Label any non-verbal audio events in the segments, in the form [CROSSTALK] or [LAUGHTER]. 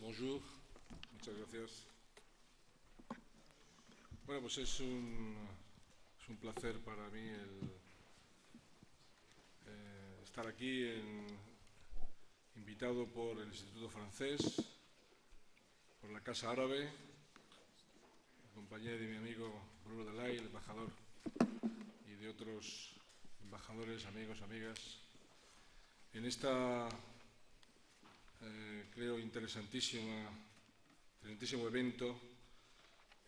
bonjour, muchas gracias. Bueno, pues es un, es un placer para mí el, eh, estar aquí invitado por el Instituto Francés, por la Casa Árabe, en compañía de mi amigo Bruno Delay, el embajador, y de otros embajadores, amigos, amigas, en esta eh, creo, interesantísimo evento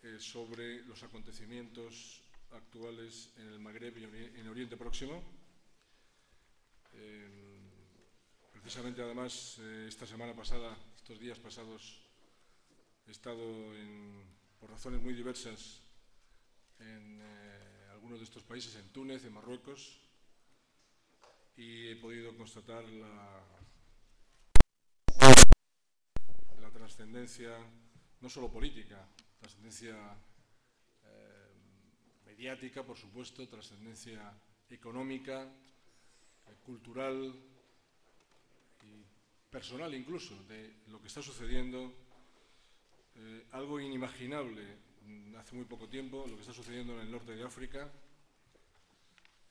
eh, sobre los acontecimientos actuales en el Magreb y en Oriente Próximo. Eh, precisamente, además, esta semana pasada, estos días pasados, he estado por razones muy diversas en algunos de estos países, en Túnez, en Marruecos, y he podido constatar la, trascendencia no solo política, trascendencia eh, mediática, por supuesto, trascendencia económica, eh, cultural y personal incluso de lo que está sucediendo, eh, algo inimaginable hace muy poco tiempo, lo que está sucediendo en el norte de África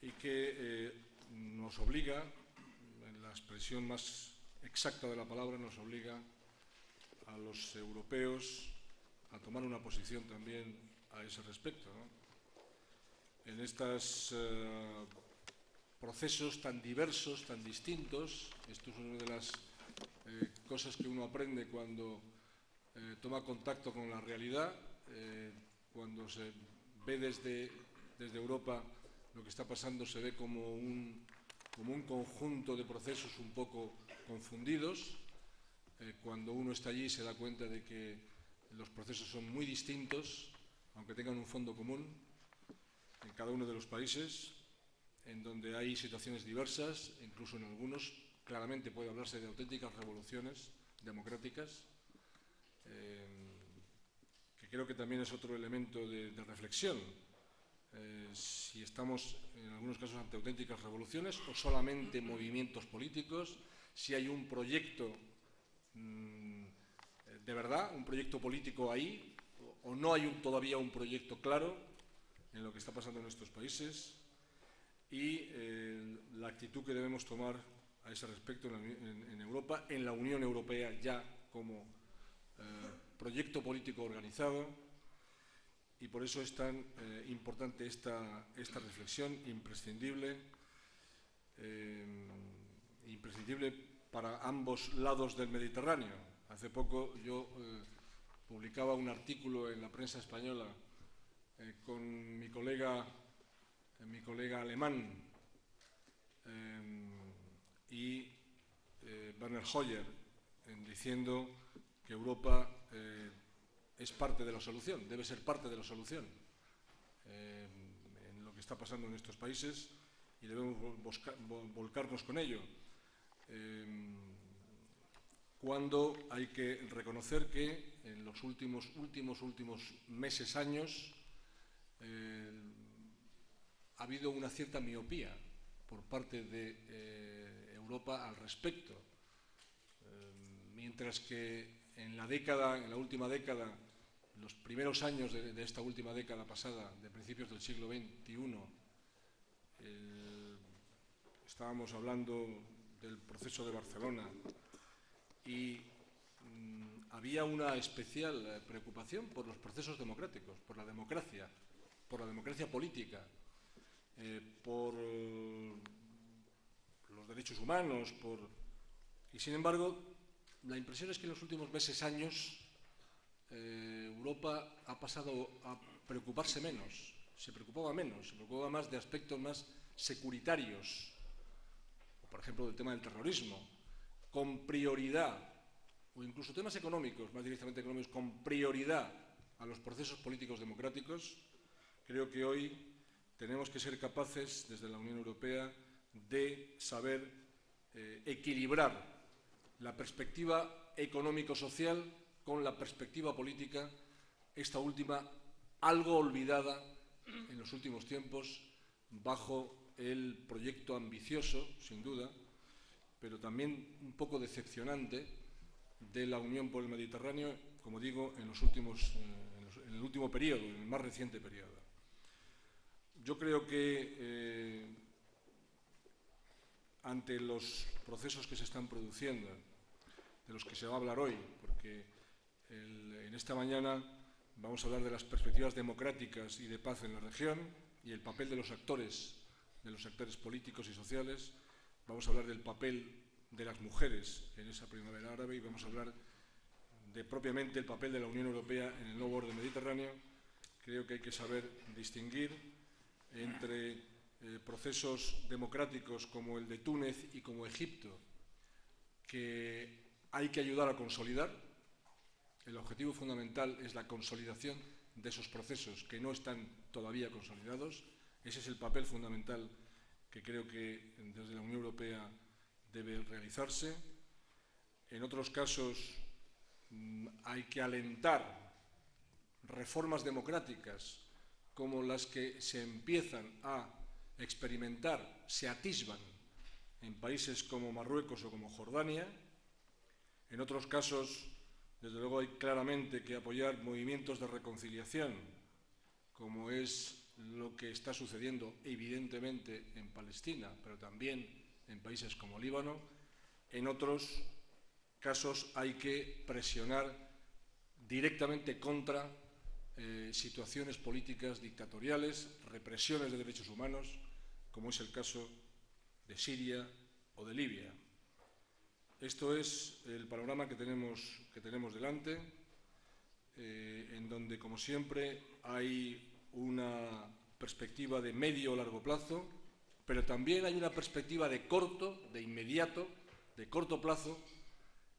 y que nos obliga, en la expresión más exacta de la palabra, nos obliga a los europeos a tomar una posición también a ese respecto. En estos eh, procesos tan diversos, tan distintos, esto es una de las eh, cosas que uno aprende cuando eh, toma contacto con la realidad, cuando se ve desde, desde Europa lo que está pasando, se ve como un, como un conjunto de procesos un poco confundidos, eh, cuando uno está allí se da cuenta de que los procesos son muy distintos, aunque tengan un fondo común, en cada uno de los países, en donde hay situaciones diversas, incluso en algunos claramente puede hablarse de auténticas revoluciones democráticas, eh, que creo que también es otro elemento de, reflexión. Eh, si estamos en algunos casos ante auténticas revoluciones o solamente movimientos políticos, si hay un proyecto de verdad un proyecto político ahí o no hay todavía un proyecto claro en lo que está pasando en nuestros países y eh, la actitud que debemos tomar a ese respecto en, Europa, en la Unión Europea ya como eh, proyecto político organizado. Y por eso es tan eh, importante esta, esta, reflexión imprescindible, imprescindible para ambos lados del Mediterráneo. Hace poco yo eh, publicaba un artículo en la prensa española eh, con mi colega, eh, mi colega alemán y Werner Hoyer, diciendo que Europa es parte de la solución, debe ser parte de la solución en lo que está pasando en estos países y debemos volcarnos con ello. Em, cuando hay que reconocer que en los últimos, últimos, últimos meses, años, eh, ha habido una cierta miopía por parte de eh, Europa al respecto. Em, mientras que en la década, en la última década, los primeros años de, esta última década pasada, de principios del siglo XXI, estábamos hablando del proceso de Barcelona. Y mm, había una especial eh, preocupación por los procesos democráticos, por la democracia, por la democracia política, eh, por los derechos humanos, por... y sin embargo la impresión es que en los últimos meses, años, eh, Europa ha pasado a preocuparse menos, se preocupaba menos, se preocupaba más de aspectos más securitarios, por ejemplo, del tema del terrorismo, con prioridad, o incluso temas económicos, más directamente económicos, con prioridad a los procesos políticos democráticos, creo que hoy tenemos que ser capaces, desde la Unión Europea, de saber eh, equilibrar la perspectiva económico-social con la perspectiva política, esta última algo olvidada en los últimos tiempos bajo el proyecto ambicioso, sin duda, pero también un poco decepcionante de la Unión por el Mediterráneo, como digo, en, los últimos, eh, en, el último periodo, en el más reciente periodo. Yo creo que eh, ante los procesos que se están produciendo, de los que se va a hablar hoy, porque en esta mañana vamos a hablar de las perspectivas democráticas y de paz en la región y el papel de los actores, de los actores políticos y sociales. Vamos a hablar del papel de las mujeres en esa primavera árabe y vamos a hablar de propiamente el papel de la Unión Europea en el nuevo orden mediterráneo. Creo que hay que saber distinguir entre eh, procesos democráticos como el de Túnez y como Egipto, que hay que ayudar a consolidar. El objetivo fundamental es la consolidación de esos procesos que no están todavía consolidados. Ese es el papel fundamental que creo que desde la Unión Europea debe realizarse. En otros casos mm, hay que alentar reformas democráticas como las que se empiezan a experimentar, se atisban en países como Marruecos o como Jordania, en otros casos, desde luego, hay claramente que apoyar movimientos de reconciliación, como es lo que está sucediendo evidentemente en Palestina, pero también en países como Líbano. En otros casos hay que presionar directamente contra eh, situaciones políticas dictatoriales, represiones de derechos humanos, como es el caso de Siria o de Libia. Esto es el panorama que tenemos, que tenemos delante, eh, en donde, como siempre, hay una perspectiva de medio o largo plazo, pero también hay una perspectiva de corto, de inmediato, de corto plazo,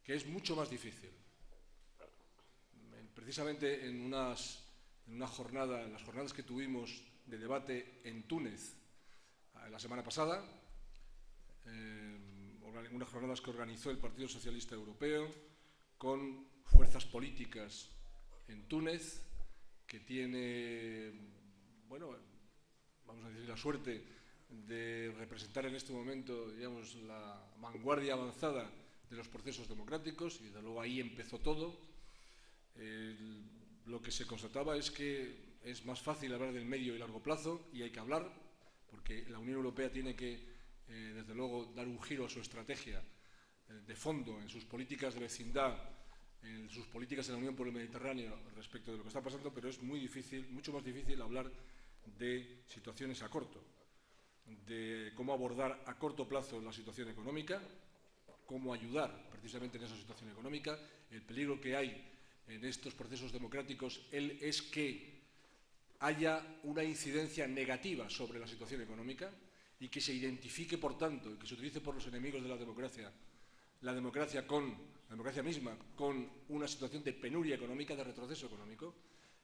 que es mucho más difícil. Precisamente en, unas, en una jornada, en las jornadas que tuvimos de debate en Túnez eh, la semana pasada, eh, unas jornadas que organizó el Partido Socialista Europeo con fuerzas políticas en Túnez, que tiene, bueno, vamos a decir, la suerte de representar en este momento, digamos, la vanguardia avanzada de los procesos democráticos, y desde luego ahí empezó todo. lo que se constataba es que es más fácil hablar del medio y largo plazo, y hay que hablar, porque la Unión Europea tiene que eh, desde luego, dar un giro a su estrategia eh, de fondo en sus políticas de vecindad, en sus políticas en la Unión por el Mediterráneo respecto de lo que está pasando, pero es muy difícil, mucho más difícil hablar de situaciones a corto, de cómo abordar a corto plazo la situación económica, cómo ayudar precisamente en esa situación económica. El peligro que hay en estos procesos democráticos es que haya una incidencia negativa sobre la situación económica, y que se identifique, por tanto, y que se utilice por los enemigos de la democracia, la democracia con, la democracia misma, con una situación de penuria económica, de retroceso económico.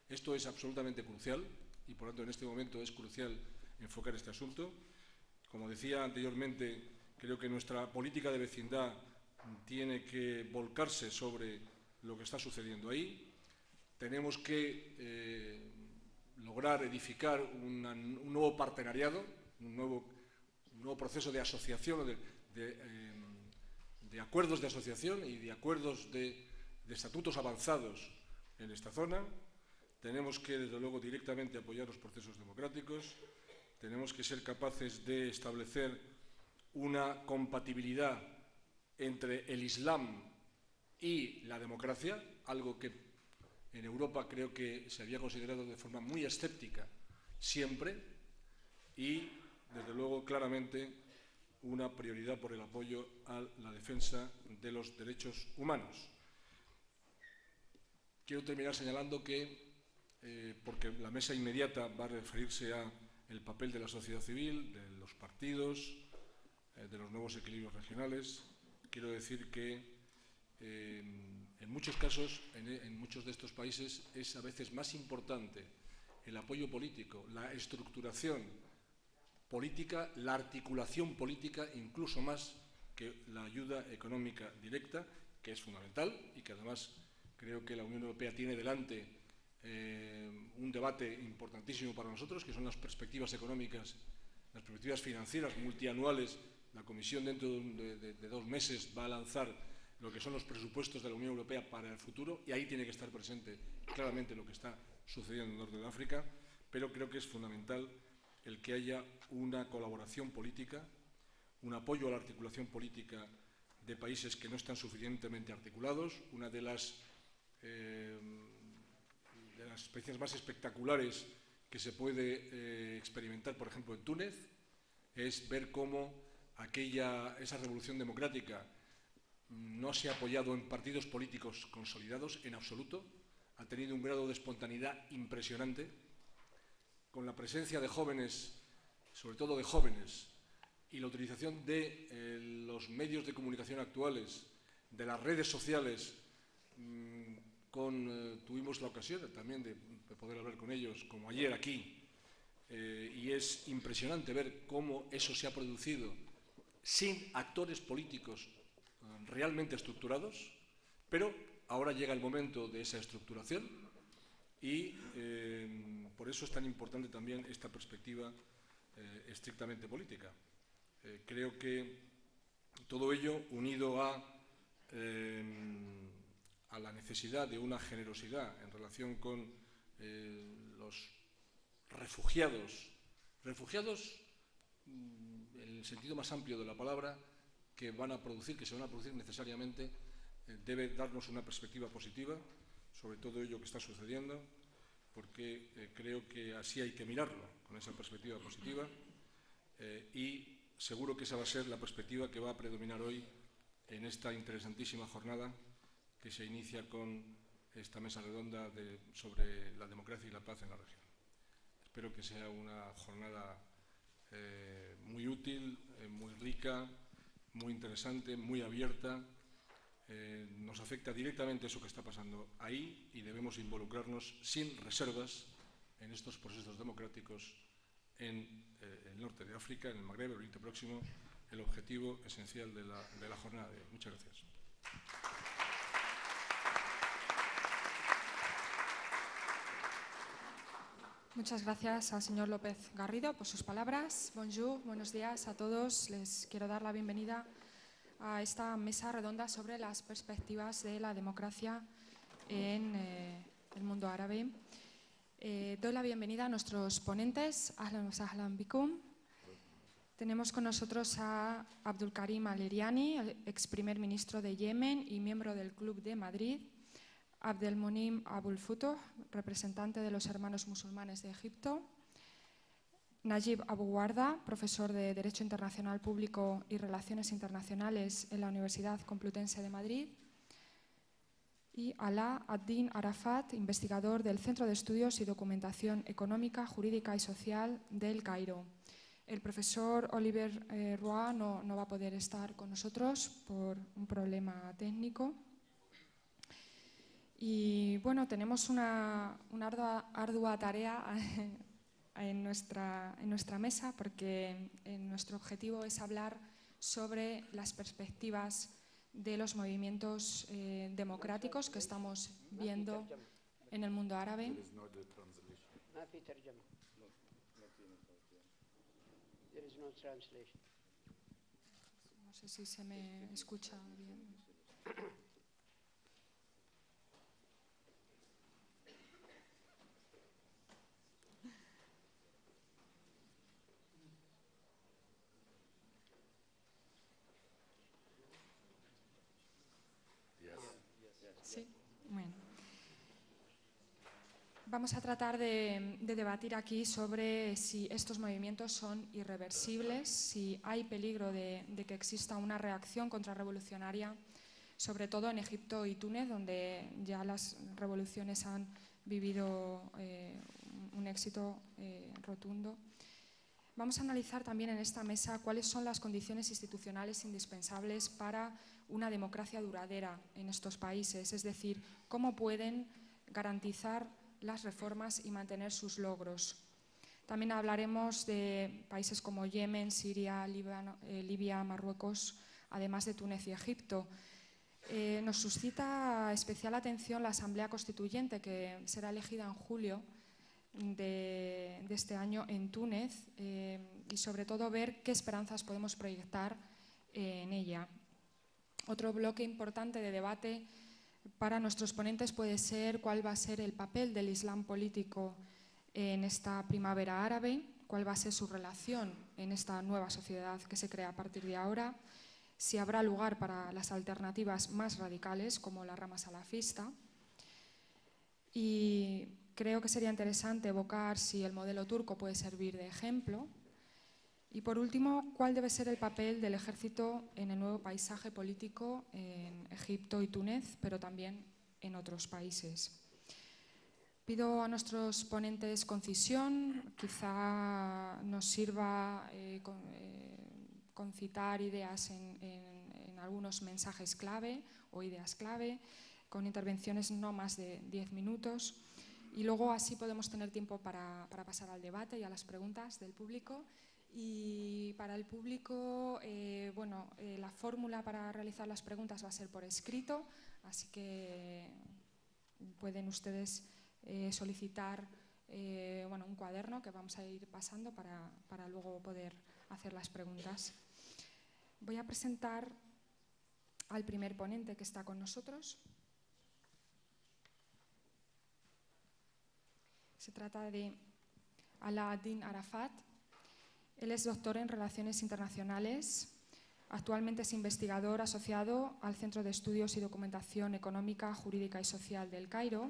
Esto es absolutamente crucial y, por tanto, en este momento es crucial enfocar este asunto. Como decía anteriormente, creo que nuestra política de vecindad tiene que volcarse sobre lo que está sucediendo ahí. Tenemos que eh, lograr edificar un nuevo partenariado, un nuevo proceso de asociación, de, em, de, acuerdos de asociación y de acuerdos de, estatutos avanzados en esta zona. Tenemos que, desde luego, directamente apoyar los procesos democráticos. Tenemos que ser capaces de establecer una compatibilidad entre el Islam y la democracia, algo que en Europa creo que se había considerado de forma muy escéptica siempre, y desde luego, claramente una prioridad por el apoyo a la defensa de los derechos humanos. Quiero terminar señalando que, eh, porque la mesa inmediata va a referirse a el papel de la sociedad civil, de los partidos, eh, de los nuevos equilibrios regionales, quiero decir que eh, en muchos casos, en muchos de estos países, es a veces más importante el apoyo político, la estructuración política, la articulación política, incluso más que la ayuda económica directa, que es fundamental y que además creo que la Unión Europea tiene delante eh, un debate importantísimo para nosotros, que son las perspectivas económicas, las perspectivas financieras multianuales. La Comisión dentro de, dos meses va a lanzar lo que son los presupuestos de la Unión Europea para el futuro y ahí tiene que estar presente claramente lo que está sucediendo en el norte de África, pero creo que es fundamental el que haya una colaboración política, un apoyo a la articulación política de países que no están suficientemente articulados. Una de las, eh, de las experiencias más espectaculares que se puede eh, experimentar, por ejemplo, en Túnez, es ver cómo aquella, esa revolución democrática no se ha apoyado en partidos políticos consolidados en absoluto, ha tenido un grado de espontaneidad impresionante, con la presencia de jóvenes, sobre todo de jóvenes, y la utilización de eh, los medios de comunicación actuales, de las redes sociales, mmm, con, eh, tuvimos la ocasión también de, de, poder hablar con ellos, como ayer aquí, eh, y es impresionante ver cómo eso se ha producido sin actores políticos realmente estructurados, pero ahora llega el momento de esa estructuración y eh, por eso es tan importante también esta perspectiva eh, estrictamente política. Eh, creo que todo ello unido a, a, la necesidad de una generosidad en relación con los refugiados, refugiados mm, en el sentido más amplio de la palabra, que van a producir, que se van a producir necesariamente, debe darnos una perspectiva positiva sobre todo ello que está sucediendo, porque eh, creo que así hay que mirarlo, con esa perspectiva positiva, eh, y seguro que esa va a ser la perspectiva que va a predominar hoy en esta interesantísima jornada que se inicia con esta mesa redonda sobre la democracia y la paz en la región. Espero que sea una jornada eh, muy útil, muy rica, muy interesante, muy abierta. Eh, nos afecta directamente eso que está pasando ahí y debemos involucrarnos sin reservas en estos procesos democráticos en eh, el norte de África, en el Magreb, el Oriente Próximo, el objetivo esencial de la, jornada de hoy. Muchas gracias. Muchas gracias al señor López Garrido por sus palabras. Bonjour, buenos días a todos. Les quiero dar la bienvenida a esta mesa redonda sobre las perspectivas de la democracia en eh, el mundo árabe. Eh, doy la bienvenida a nuestros ponentes. Ahlan wa sahlan bikum. Tenemos con nosotros a Abdul Karim Al-Iriani, el ex primer ministro de Yemen y miembro del Club de Madrid. Abdelmonim Abul Futuh, representante de los Hermanos Musulmanes de Egipto. Najib Abu Warda, profesor de Derecho Internacional Público y Relaciones Internacionales en la Universidad Complutense de Madrid. Y Alaa ad-Din Arafat, investigador del Centro de Estudios y Documentación Económica, Jurídica y Social del Cairo. El profesor Oliver eh, Roy no, va a poder estar con nosotros por un problema técnico. Y bueno, tenemos una, ardua, tarea [LAUGHS] en nuestra, en nuestra mesa porque nuestro objetivo es hablar sobre las perspectivas de los movimientos eh, democráticos que estamos viendo en el mundo árabe. No sé si se me escucha bien. Sí, bueno. Vamos a tratar de, de, debatir aquí sobre si estos movimientos son irreversibles, si hay peligro de, de, que exista una reacción contrarrevolucionaria, sobre todo en Egipto y Túnez, donde ya las revoluciones han vivido eh, un éxito eh, rotundo. Vamos a analizar también en esta mesa cuáles son las condiciones institucionales indispensables para una democracia duradera en estos países, es decir, cómo pueden garantizar las reformas y mantener sus logros. También hablaremos de países como Yemen, Siria, eh, Libia, Marruecos, además de Túnez y Egipto. Eh, nos suscita especial atención la Asamblea Constituyente que será elegida en julio de, de este año en Túnez eh, y sobre todo ver qué esperanzas podemos proyectar en ella. Otro bloque importante de debate para nuestros ponentes puede ser cuál va a ser el papel del Islam político en esta primavera árabe, cuál va a ser su relación en esta nueva sociedad que se crea a partir de ahora, si habrá lugar para las alternativas más radicales como la rama salafista. Y creo que sería interesante evocar si el modelo turco puede servir de ejemplo. Y por último, cuál debe ser el papel del ejército en el nuevo paisaje político en Egipto y Túnez, pero también en otros países. Pido a nuestros ponentes concisión, quizá nos sirva eh, eh, concitar ideas en, algunos mensajes clave o ideas clave, con intervenciones no más de 10 minutos y luego así podemos tener tiempo para, pasar al debate y a las preguntas del público. Y para el público, eh, bueno, eh, la fórmula para realizar las preguntas va a ser por escrito, así que pueden ustedes eh, solicitar bueno, un cuaderno que vamos a ir pasando para, para luego poder hacer las preguntas. Voy a presentar al primer ponente que está con nosotros. Se trata de Alaaddin Arafat. Él es doctor en Relaciones Internacionales. Actualmente es investigador asociado al Centro de Estudios y Documentación Económica, Jurídica y Social del Cairo.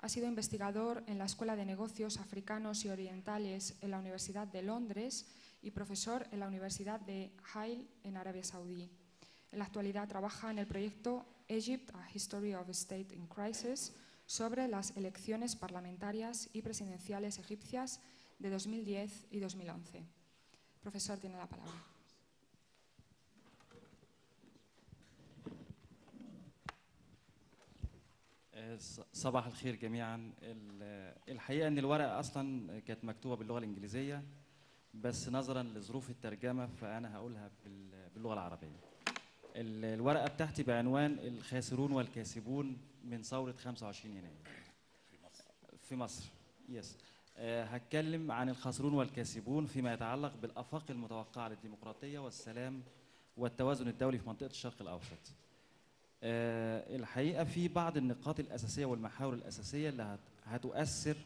Ha sido investigador en la Escuela de Negocios Africanos y Orientales en la Universidad de Londres y profesor en la Universidad de Hail en Arabia Saudí. En la actualidad trabaja en el proyecto Egypt, a History of State in Crisis, sobre las elecciones parlamentarias y presidenciales egipcias de 2010 y 2011. Profesor, tiene la palabra. صباح الخير جميعا. الحقيقة إن الورقة أصلا كانت مكتوبة باللغة الإنجليزية بس نظرا لظروف الترجمة فأنا هقولها باللغة العربية. الورقة بتاعتي بعنوان الخاسرون والكاسبون من ثورة 25 يناير. في مصر. في مصر. يس هتكلم عن الخاسرون والكاسبون فيما يتعلق بالافاق المتوقعة للديمقراطية والسلام والتوازن الدولي في منطقة الشرق الأوسط. الحقيقة في بعض النقاط الأساسية والمحاور الأساسية اللي هتؤثر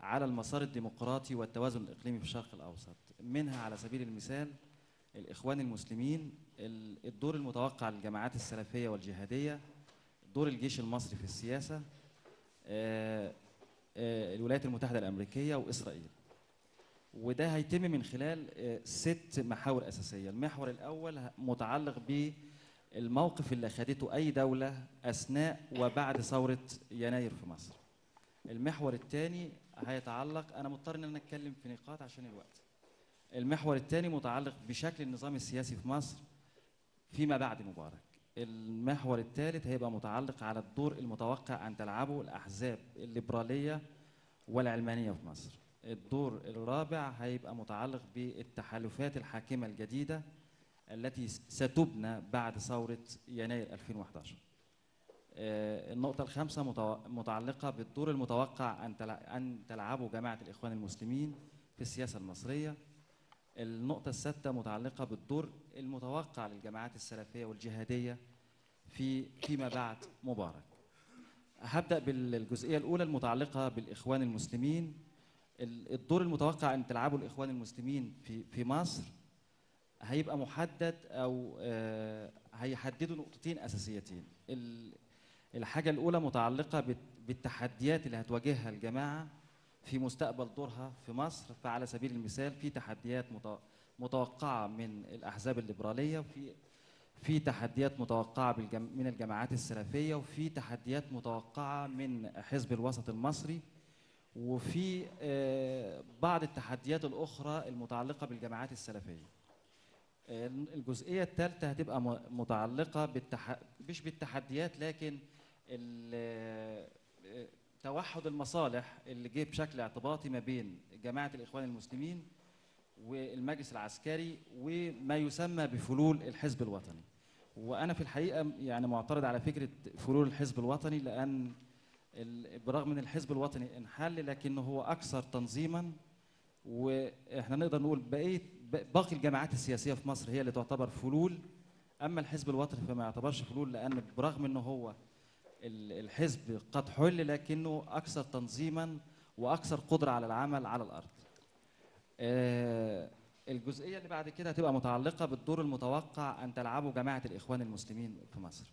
على المسار الديمقراطي والتوازن الإقليمي في الشرق الأوسط. منها على سبيل المثال الإخوان المسلمين الدور المتوقع للجماعات السلفية والجهادية دور الجيش المصري في السياسة الولايات المتحدة الأمريكية وإسرائيل وده هيتم من خلال ست محاور أساسية المحور الأول متعلق ب الموقف اللي اخذته أي دولة أثناء وبعد ثورة يناير في مصر. المحور الثاني هيتعلق أنا مضطر إن أنا أتكلم في نقاط عشان الوقت. المحور الثاني متعلق بشكل النظام السياسي في مصر فيما بعد مبارك. المحور الثالث هيبقى متعلق على الدور المتوقع أن تلعبه الأحزاب الليبرالية والعلمانية في مصر. الدور الرابع هيبقى متعلق بالتحالفات الحاكمة الجديدة التي ستبنى بعد ثورة يناير 2011 النقطة الخامسة متعلقة بالدور المتوقع أن تلعبه جماعة الإخوان المسلمين في السياسة المصرية النقطة السادسة متعلقة بالدور المتوقع للجماعات السلفية والجهادية في فيما بعد مبارك. هبدأ بالجزئية الأولى المتعلقة بالإخوان المسلمين. الدور المتوقع أن تلعبه الإخوان المسلمين في في مصر هيبقى محدد أو هيحددوا نقطتين أساسيتين. الحاجة الأولى متعلقة بالتحديات اللي هتواجهها الجماعة في مستقبل دورها في مصر فعلى سبيل المثال في تحديات متوقعة من الأحزاب الليبرالية وفي في تحديات متوقعة من الجماعات السلفية وفي تحديات متوقعة من حزب الوسط المصري وفي بعض التحديات الأخرى المتعلقة بالجماعات السلفية. الجزئية الثالثة هتبقى متعلقة بالتح... مش بالتحديات لكن توحد المصالح اللي جه بشكل اعتباطي ما بين جماعة الإخوان المسلمين والمجلس العسكري وما يسمى بفلول الحزب الوطني. وأنا في الحقيقة يعني معترض على فكرة فلول الحزب الوطني لأن برغم إن الحزب الوطني انحل لكنه هو أكثر تنظيما وإحنا نقدر نقول بقيه باقي الجماعات السياسية في مصر هي اللي تعتبر فلول. أما الحزب الوطني فما يعتبرش فلول لأن برغم إنه هو الحزب قد حل لكنه أكثر تنظيما وأكثر قدرة على العمل على الأرض. آه، الجزئية اللي بعد كده هتبقى متعلقة بالدور المتوقع أن تلعبه جماعة الإخوان المسلمين في مصر.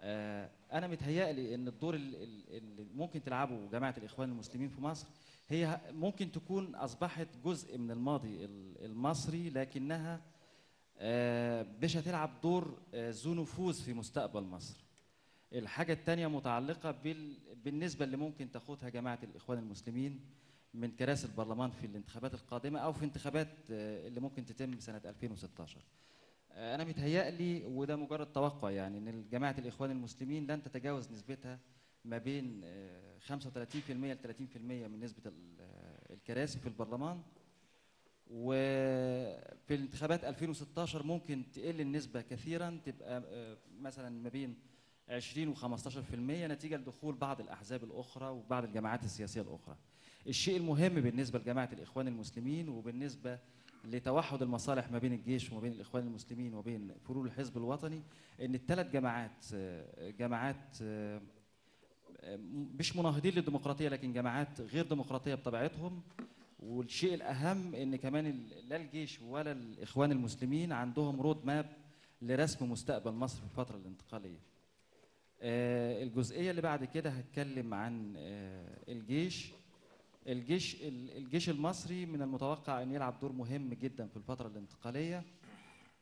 آه، أنا متهيألي إن الدور ال- ال- اللي ممكن تلعبه جماعة الإخوان المسلمين في مصر هي ممكن تكون أصبحت جزء من الماضي ال- المصري لكنها آه، مش هتلعب دور ذو نفوذ في مستقبل مصر. الحاجة التانية متعلقة بال... بالنسبة اللي ممكن تاخدها جماعة الإخوان المسلمين من كراسي البرلمان في الانتخابات القادمة أو في انتخابات آه، اللي ممكن تتم سنة 2016 آه، أنا متهيألي وده مجرد توقع يعني إن جماعة الإخوان المسلمين لن تتجاوز نسبتها ما بين آه، 35% ل 30% من نسبة ال- آه، الكراسي في البرلمان. وفي الانتخابات 2016 ممكن تقل النسبة كثيرا تبقى آه، مثلا ما بين 20 و 15% نتيجة لدخول بعض الأحزاب الأخرى وبعض الجماعات السياسية الأخرى. الشيء المهم بالنسبة لجماعة الإخوان المسلمين وبالنسبة لتوحد المصالح ما بين الجيش وما بين الإخوان المسلمين وبين فلول الحزب الوطني إن الثلاث جماعات جماعات مش مناهضين للديمقراطية لكن جماعات غير ديمقراطية بطبيعتهم والشيء الأهم إن كمان لا الجيش ولا الإخوان المسلمين عندهم رود ماب لرسم مستقبل مصر في الفترة الانتقالية. آه، الجزئية اللي بعد كده هتكلم عن آه، الجيش. الجيش ال- الجيش المصري من المتوقع أن يلعب دور مهم جدا في الفترة الانتقالية.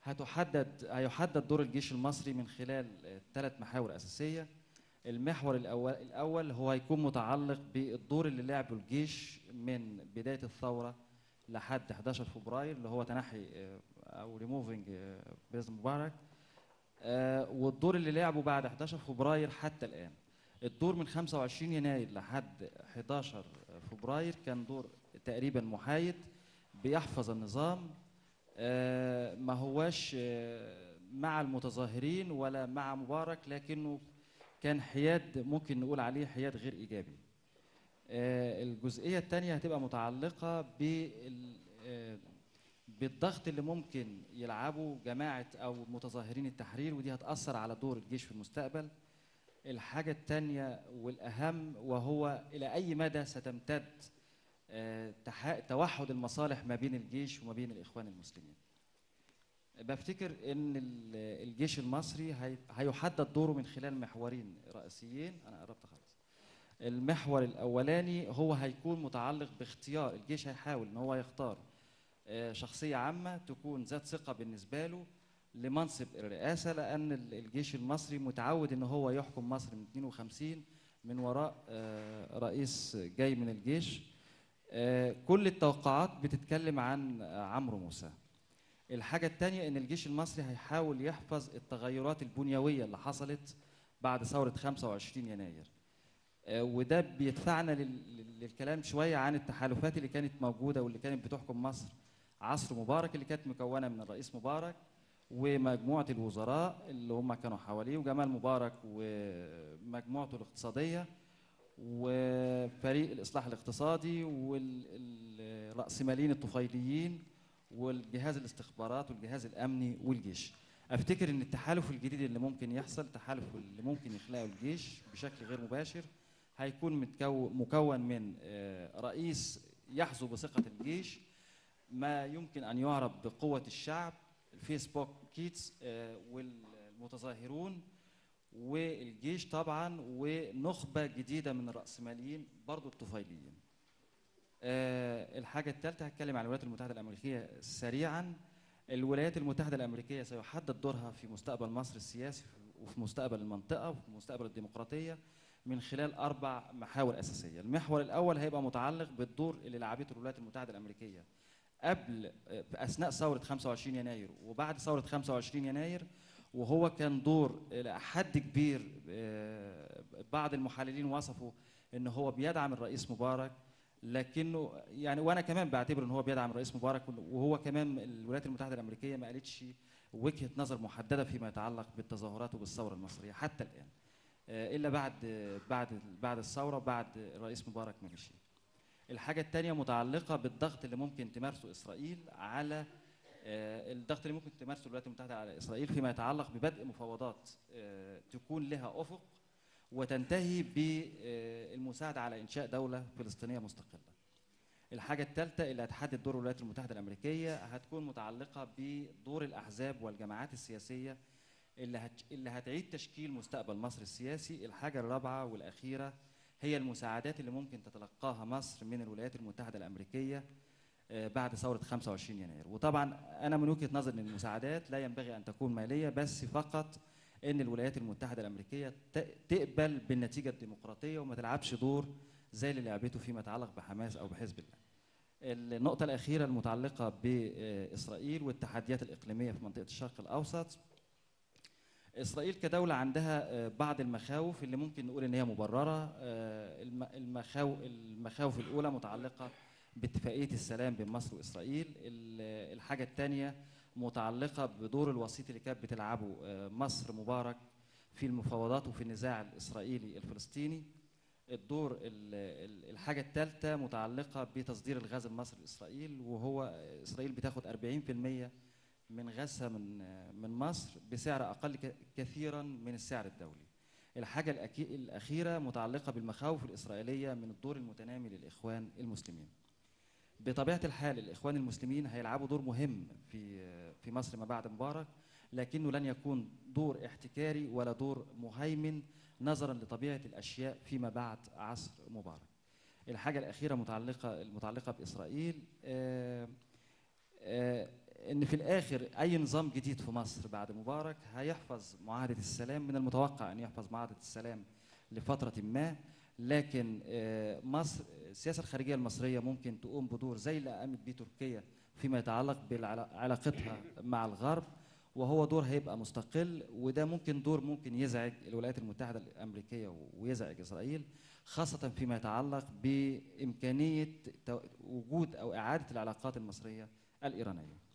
هتحدد هيحدد دور الجيش المصري من خلال ثلاث محاور أساسية. المحور الأول, الأول هو هيكون متعلق بالدور اللي لعبه الجيش من بداية الثورة لحد 11 فبراير اللي هو تنحي آه، أو ريموفينج بريزن مبارك. آه، والدور اللي لعبه بعد 11 فبراير حتى الآن. الدور من 25 يناير لحد 11 فبراير كان دور تقريبا محايد بيحفظ النظام آه، ما هواش آه، مع المتظاهرين ولا مع مبارك لكنه كان حياد ممكن نقول عليه حياد غير إيجابي. آه، الجزئية الثانية هتبقى متعلقة بال آه، بالضغط اللي ممكن يلعبه جماعة أو متظاهرين التحرير ودي هتأثر على دور الجيش في المستقبل. الحاجة الثانية والأهم وهو إلى أي مدى ستمتد آه، توحد المصالح ما بين الجيش وما بين الإخوان المسلمين. بفتكر إن ال- الجيش المصري هي- هيحدد دوره من خلال محورين رئيسيين. أنا قربت خالص. المحور الأولاني هو هيكون متعلق باختيار الجيش هيحاول إن هو يختار شخصية عامة تكون ذات ثقة بالنسبة له لمنصب الرئاسة لأن ال- الجيش المصري متعود إن هو يحكم مصر من 52 من وراء آه، رئيس جاي من الجيش. آه، كل التوقعات بتتكلم عن آه، عمرو موسى. الحاجة التانية إن الجيش المصري هيحاول يحفظ التغيرات البنيوية اللي حصلت بعد ثورة 25 يناير. آه، وده بيدفعنا لل- لل- للكلام شوية عن التحالفات اللي كانت موجودة واللي كانت بتحكم مصر. عصر مبارك اللي كانت مكونة من الرئيس مبارك ومجموعة الوزراء اللي هم كانوا حواليه وجمال مبارك ومجموعته الاقتصادية وفريق الإصلاح الاقتصادي والرأسماليين الطفيليين والجهاز الاستخبارات والجهاز الأمني والجيش. أفتكر إن التحالف الجديد اللي ممكن يحصل التحالف اللي ممكن يخلقه الجيش بشكل غير مباشر هيكون مكون من آه، رئيس يحظو بثقة الجيش ما يمكن أن يعرف بقوة الشعب الفيسبوك كيتس آه، والمتظاهرون والجيش طبعا ونخبة جديدة من الرأسماليين برضو الطفيليين. آه، الحاجة الثالثة هتكلم عن الولايات المتحدة الأمريكية سريعا. الولايات المتحدة الأمريكية سيحدد دورها في مستقبل مصر السياسي وفي مستقبل المنطقة وفي مستقبل الديمقراطية من خلال أربع محاور أساسية. المحور الأول هيبقى متعلق بالدور اللي لعبته الولايات المتحدة الأمريكية. قبل في أثناء ثورة 25 يناير وبعد ثورة 25 يناير وهو كان دور إلى حد كبير آه، بعض المحللين وصفوا إن هو بيدعم الرئيس مبارك لكنه يعني وأنا كمان بعتبر إن هو بيدعم الرئيس مبارك وهو كمان الولايات المتحدة الأمريكية ما قالتش وجهة نظر محددة فيما يتعلق بالتظاهرات وبالثورة المصرية حتى الآن آه، إلا بعد بعد بعد الثورة بعد الرئيس مبارك ما مشي. الحاجة الثانية متعلقة بالضغط اللي ممكن تمارسه إسرائيل على آه، الضغط اللي ممكن تمارسه الولايات المتحدة على إسرائيل فيما يتعلق ببدء مفاوضات آه، تكون لها أفق وتنتهي بالمساعده على إنشاء دولة فلسطينية مستقلة. الحاجة الثالثه اللي هتحدد دور الولايات المتحدة الأمريكية هتكون متعلقة بدور الأحزاب والجماعات السياسية اللي. اللي هتعيد تشكيل مستقبل مصر السياسي. الحاجة الرابعة والأخيرة هي المساعدات اللي ممكن تتلقاها مصر من الولايات المتحدة الأمريكية آه، بعد ثورة 25 يناير. وطبعا أنا من وجهة نظر أن المساعدات لا ينبغي أن تكون مالية بس فقط أن الولايات المتحدة الأمريكية تقبل بالنتيجة الديمقراطية وما تلعبش دور زي اللي لعبته فيما يتعلق بحماس أو بحزب الله. النقطة الأخيرة المتعلقة بإسرائيل والتحديات الإقليمية في منطقة الشرق الأوسط إسرائيل كدولة عندها آه، بعض المخاوف اللي ممكن نقول إن هي مبررة. آه، الم- المخاوف الأولى متعلقة باتفاقية السلام بين مصر وإسرائيل. ال- الحاجة الثانية متعلقة بدور الوسيط اللي كانت بتلعبه آه، مصر مبارك في المفاوضات وفي النزاع الإسرائيلي الفلسطيني. الدور ال- ال- الحاجة الثالثة متعلقة بتصدير الغاز المصري لإسرائيل وهو إسرائيل بتاخد 40% من غازها من من مصر بسعر أقل ك- كثيرا من السعر الدولي الحاجة الأكي- الأخيرة متعلقة بالمخاوف الإسرائيلية من الدور المتنامي للإخوان المسلمين بطبيعة الحال الإخوان المسلمين هيلعبوا دور مهم في في مصر ما بعد مبارك لكنه لن يكون دور احتكاري ولا دور مهيمن نظرا لطبيعة الأشياء فيما بعد عصر مبارك. الحاجة الأخيرة متعلقة المتعلقه بإسرائيل آه، آه، إن في الآخر أي نظام جديد في مصر بعد مبارك هيحفظ معاهدة السلام من المتوقع أن يحفظ معاهدة السلام لفترة ما لكن آه، مصر السياسة الخارجية المصرية ممكن تقوم بدور زي اللي قامت بيه تركيا فيما يتعلق بعلاقتها مع الغرب وهو دور هيبقى مستقل وده ممكن دور ممكن يزعج الولايات المتحدة الأمريكية ويزعج إسرائيل خاصة فيما يتعلق بإمكانية وجود أو إعادة العلاقات المصرية الإيرانية.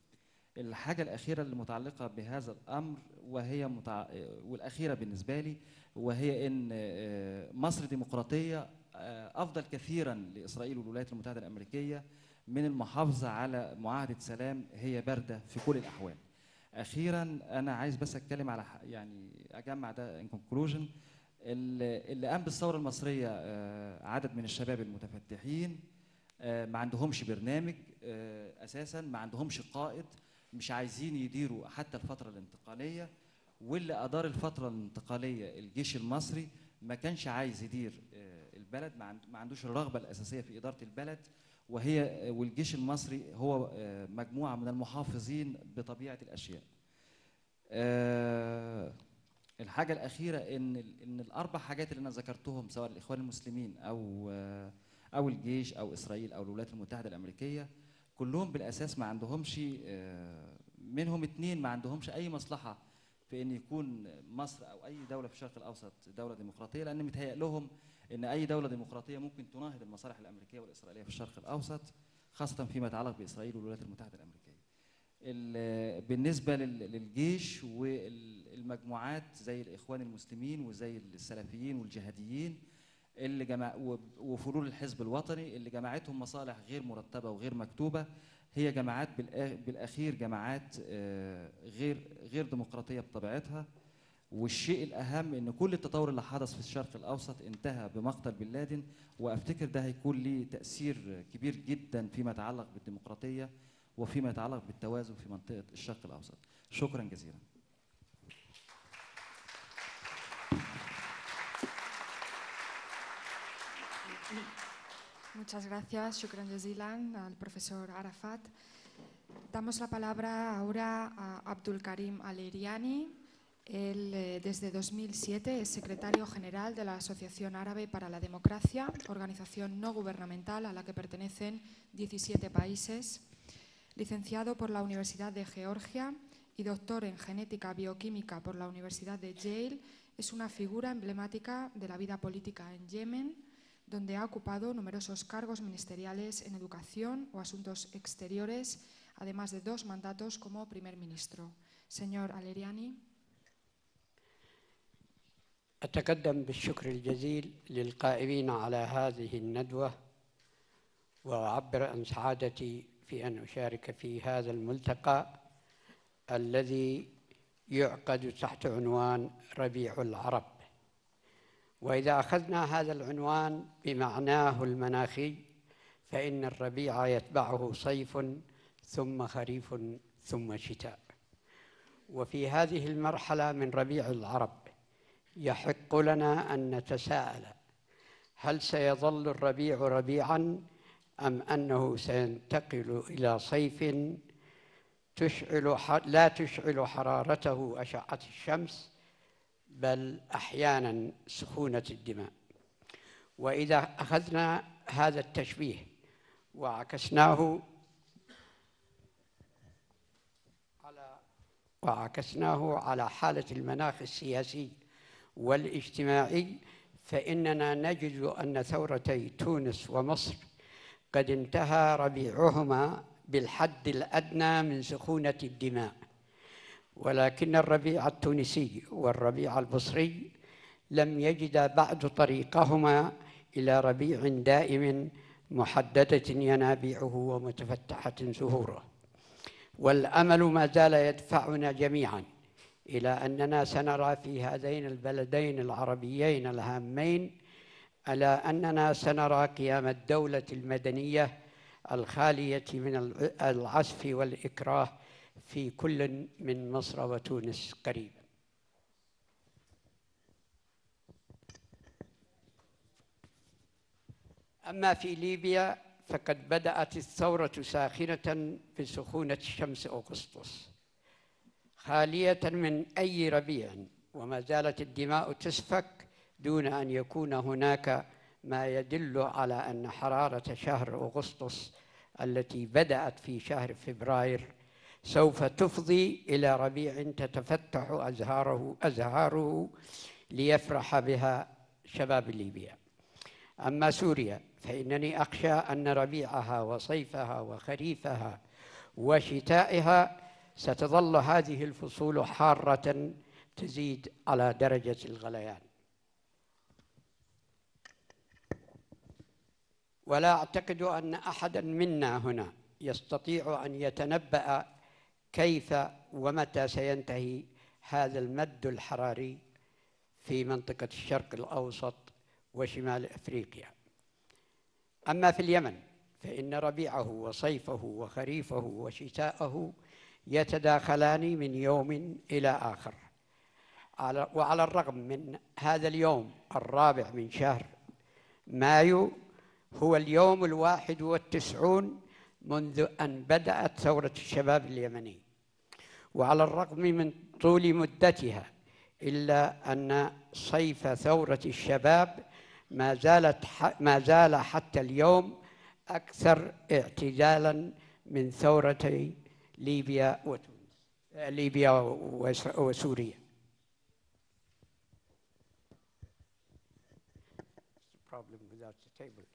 الحاجة الأخيرة المتعلقه بهذا الأمر وهي متع... والأخيرة بالنسبة لي وهي إن آه، مصر ديمقراطية آه، أفضل كثيرا لإسرائيل والولايات المتحدة الأمريكية من المحافظة على معاهدة سلام هي باردة في كل الأحوال. أخيرا أنا عايز بس أتكلم على يعني أجمع ده ان كونكلوجن اللي قام بالثورة المصرية آه، عدد من الشباب المتفتحين ما عندهمش برنامج أساسا ما عندهمش قائد مش عايزين يديروا حتى الفترة الانتقالية واللي أدار الفترة الانتقالية الجيش المصري ما كانش عايز يدير آه، البلد ما عند- ما عندوش الرغبة الأساسية في إدارة البلد وهي والجيش المصري هو آه، مجموعة من المحافظين بطبيعة الأشياء. آه، الحاجة الأخيرة إن إن الأربع حاجات اللي أنا ذكرتهم سواء الإخوان المسلمين أو آه، أو الجيش أو إسرائيل أو الولايات المتحدة الأمريكية كلهم بالأساس ما عندهمش آه، منهم اتنين ما عندهمش أي مصلحة في إن يكون مصر أو أي دولة في الشرق الأوسط دولة ديمقراطية لأن متهيأ لهم إن أي دولة ديمقراطية ممكن تناهض المصالح الأمريكية والإسرائيلية في الشرق الأوسط خاصة فيما يتعلق بإسرائيل والولايات المتحدة الأمريكية. ال- بالنسبة لل- للجيش والمجموعات زي الإخوان المسلمين وزي السلفيين والجهاديين اللي جمع وفلول الحزب الوطني اللي جمعتهم مصالح غير مرتبة وغير مكتوبة. هي جماعات بالأخير جماعات آه، غير غير ديمقراطية بطبيعتها. والشيء الأهم إن كل التطور اللي حدث في الشرق الأوسط انتهى بمقتل بن لادن. وأفتكر ده هيكون ليه تأثير كبير جدا فيما يتعلق بالديمقراطية وفيما يتعلق بالتوازن في منطقة الشرق الأوسط. شكرا جزيلا. Muchas gracias, Shukran Jazilan, al profesor Arafat. Damos la palabra ahora a Abdul Karim Aleriani. Él, eh, desde 2007, es secretario general de la Asociación Árabe para la Democracia, organización no gubernamental a la que pertenecen 17 países. Licenciado por la Universidad de Georgia y doctor en genética bioquímica por la Universidad de Yale, es una figura emblemática de la vida política en Yemen, donde ha ocupado numerosos cargos ministeriales en educación o asuntos exteriores, además de dos mandatos como primer ministro. Señor Aleriani. أتقدم بالشكر الجزيل للقائمين على هذه الندوة وأعبر عن سعادتي في أن أشارك في هذا الملتقى الذي يعقد تحت عنوان ربيع العرب وإذا أخذنا هذا العنوان بمعناه المناخي فإن الربيع يتبعه صيف ثم خريف ثم شتاء. وفي هذه المرحلة من ربيع العرب يحق لنا أن نتساءل هل سيظل الربيع ربيعا أم أنه سينتقل إلى صيف تشعل لا تشعل حرارته أشعة الشمس بل أحيانا سخونة الدماء. وإذا أخذنا هذا التشبيه وعكسناه على وعكسناه على حالة المناخ السياسي والاجتماعي فإننا نجد أن ثورتي تونس ومصر قد انتهى ربيعهما بالحد الأدنى من سخونة الدماء. ولكن الربيع التونسي والربيع البصري لم يجدا بعد طريقهما إلى ربيع دائم محددة ينابيعه ومتفتحة زهوره والأمل ما زال يدفعنا جميعا إلى أننا سنرى في هذين البلدين العربيين الهامين على أننا سنرى قيام الدولة المدنية الخالية من العسف والإكراه في كل من مصر وتونس قريبا أما في ليبيا فقد بدأت الثورة ساخنة بسخونة شمس أغسطس خالية من أي ربيع وما زالت الدماء تسفك دون أن يكون هناك ما يدل على أن حرارة شهر أغسطس التي بدأت في شهر فبراير سوف تفضي إلى ربيع تتفتح أزهاره أزهاره ليفرح بها شباب ليبيا. أما سوريا فإنني أخشى أن ربيعها وصيفها وخريفها وشتائها ستظل هذه الفصول حارة تزيد على درجة الغليان. ولا أعتقد أن أحدا منا هنا يستطيع أن يتنبأ كيف ومتى سينتهي هذا المد الحراري في منطقة الشرق الأوسط وشمال أفريقيا؟ أما في اليمن فإن ربيعه وصيفه وخريفه وشتاءه يتداخلان من يوم إلى آخر. وعلى الرغم من هذا اليوم الرابع من شهر مايو هو اليوم الواحد والتسعون منذ أن بدأت ثورة الشباب اليمني. وعلى الرغم من طول مدتها إلا أن صيف ثورة الشباب ما زالت ما زال حتى اليوم أكثر اعتدالا من ثورتي ليبيا وتونس ليبيا وسوريا problem without the table.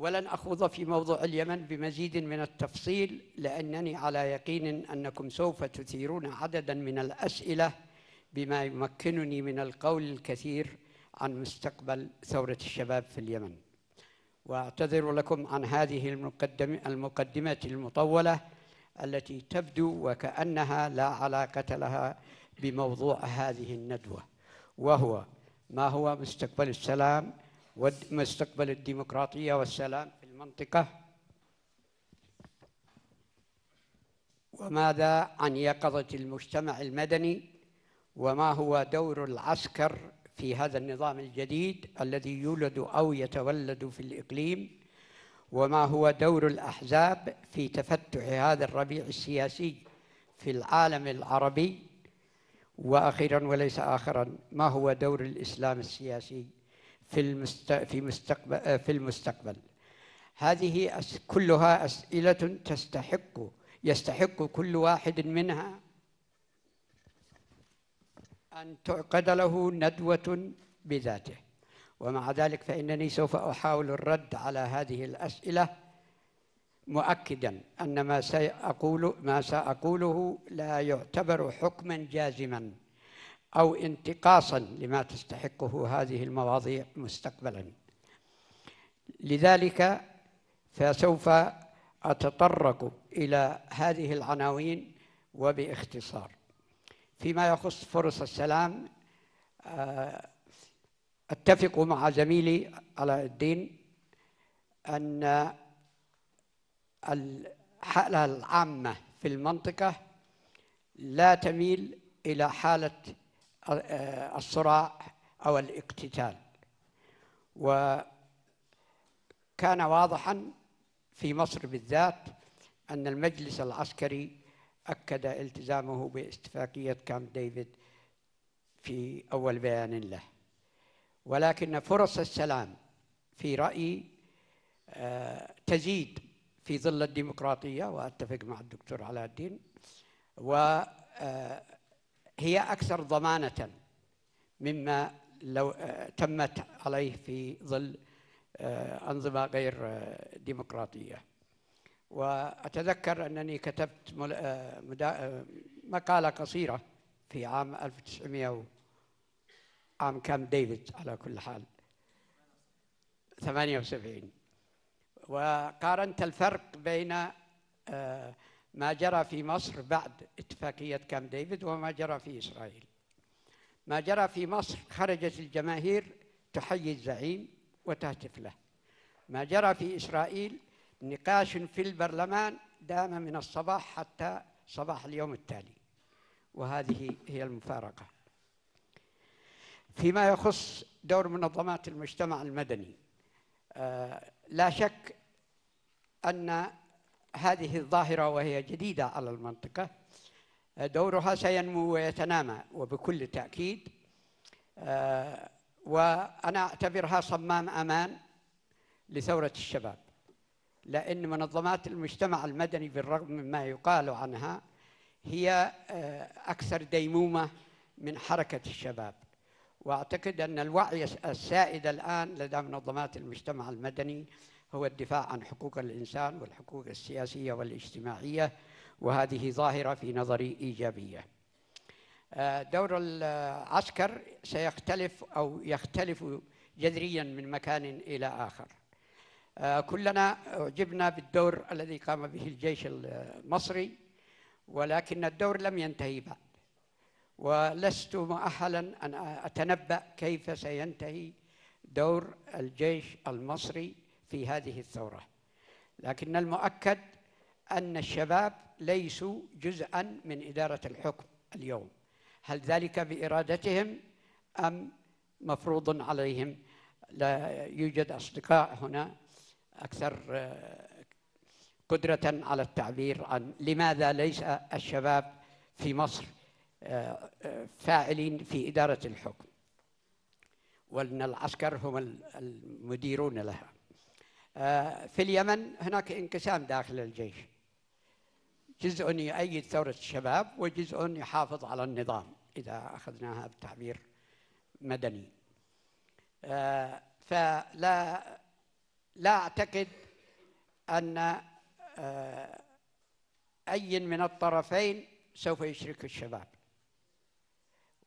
ولن أخوض في موضوع اليمن بمزيد من التفصيل لأنني على يقين أنكم سوف تثيرون عددا من الأسئلة بما يمكنني من القول الكثير عن مستقبل ثورة الشباب في اليمن. وأعتذر لكم عن هذه المقدمة, المقدمة المطولة التي تبدو وكأنها لا علاقة لها بموضوع هذه الندوة وهو ما هو مستقبل السلام ومستقبل الديمقراطية والسلام في المنطقة. وماذا عن يقظة المجتمع المدني؟ وما هو دور العسكر في هذا النظام الجديد الذي يولد أو يتولد في الإقليم؟ وما هو دور الأحزاب في تفتح هذا الربيع السياسي في العالم العربي؟ وأخيرا وليس آخرا ما هو دور الإسلام السياسي؟ في المست... في مستقبل في المستقبل هذه. كلها أسئلة تستحق يستحق كل واحد منها أن تعقد له ندوة بذاته ومع ذلك فإنني سوف أحاول الرد على هذه الأسئلة مؤكدا أن ما سأقول ما سأقوله لا يعتبر حكما جازما أو انتقاصا لما تستحقه هذه المواضيع مستقبلا. لذلك فسوف أتطرق إلى هذه العناوين وباختصار. فيما يخص فرص السلام آه، أتفق مع زميلي علاء الدين أن الحالة العامة في المنطقة لا تميل إلى حالة الصراع أو الاقتتال. وكان واضحا في مصر بالذات أن المجلس العسكري أكد التزامه باتفاقية كامب ديفيد في أول بيان له. ولكن فرص السلام في رأيي آه، تزيد في ظل الديمقراطية وأتفق مع الدكتور علاء الدين وهي آه، أكثر ضمانة مما لو آه، تمت عليه في ظل أنظمة غير ديمقراطية. وأتذكر أنني كتبت مقالة قصيرة في عام 1900 عام كام ديفيد على كل حال. 78 وقارنت الفرق بين آه، ما جرى في مصر بعد اتفاقية كام ديفيد وما جرى في إسرائيل. ما جرى في مصر خرجت الجماهير تحيي الزعيم وتهتف له. ما جرى في إسرائيل نقاش في البرلمان دام من الصباح حتى صباح اليوم التالي. وهذه هي المفارقة. فيما يخص دور منظمات المجتمع المدني آه، لا شك أن هذه الظاهرة وهي جديدة على المنطقة. آه، دورها سينمو ويتنامى وبكل تأكيد. آه، وأنا أعتبرها صمام أمان لثورة الشباب لأن منظمات المجتمع المدني بالرغم مما يقال عنها هي أكثر ديمومة من حركة الشباب. وأعتقد أن الوعي السائد الآن لدى منظمات المجتمع المدني هو الدفاع عن حقوق الإنسان والحقوق السياسية والاجتماعية وهذه ظاهرة في نظري إيجابية. آه، دور العسكر سيختلف أو يختلف جذريا من مكان إلى آخر. آه، كلنا أعجبنا بالدور الذي قام به الجيش المصري ولكن الدور لم ينتهي بعد. ولست مؤهلا أن أتنبأ كيف سينتهي دور الجيش المصري في هذه الثورة. لكن المؤكد أن الشباب ليسوا جزءا من إدارة الحكم اليوم. هل ذلك بإرادتهم أم مفروض عليهم؟ لا يوجد أصدقاء هنا أكثر آه، قدرة على التعبير عن لماذا ليس الشباب في مصر فاعلين في إدارة الحكم. وأن العسكر هم المديرون لها. آه، في اليمن هناك انقسام داخل الجيش. جزء يؤيد ثورة الشباب وجزء يحافظ على النظام إذا أخذناها بتعبير مدني. آه، فلا لا أعتقد أن آه، أي من الطرفين سوف يشرك الشباب.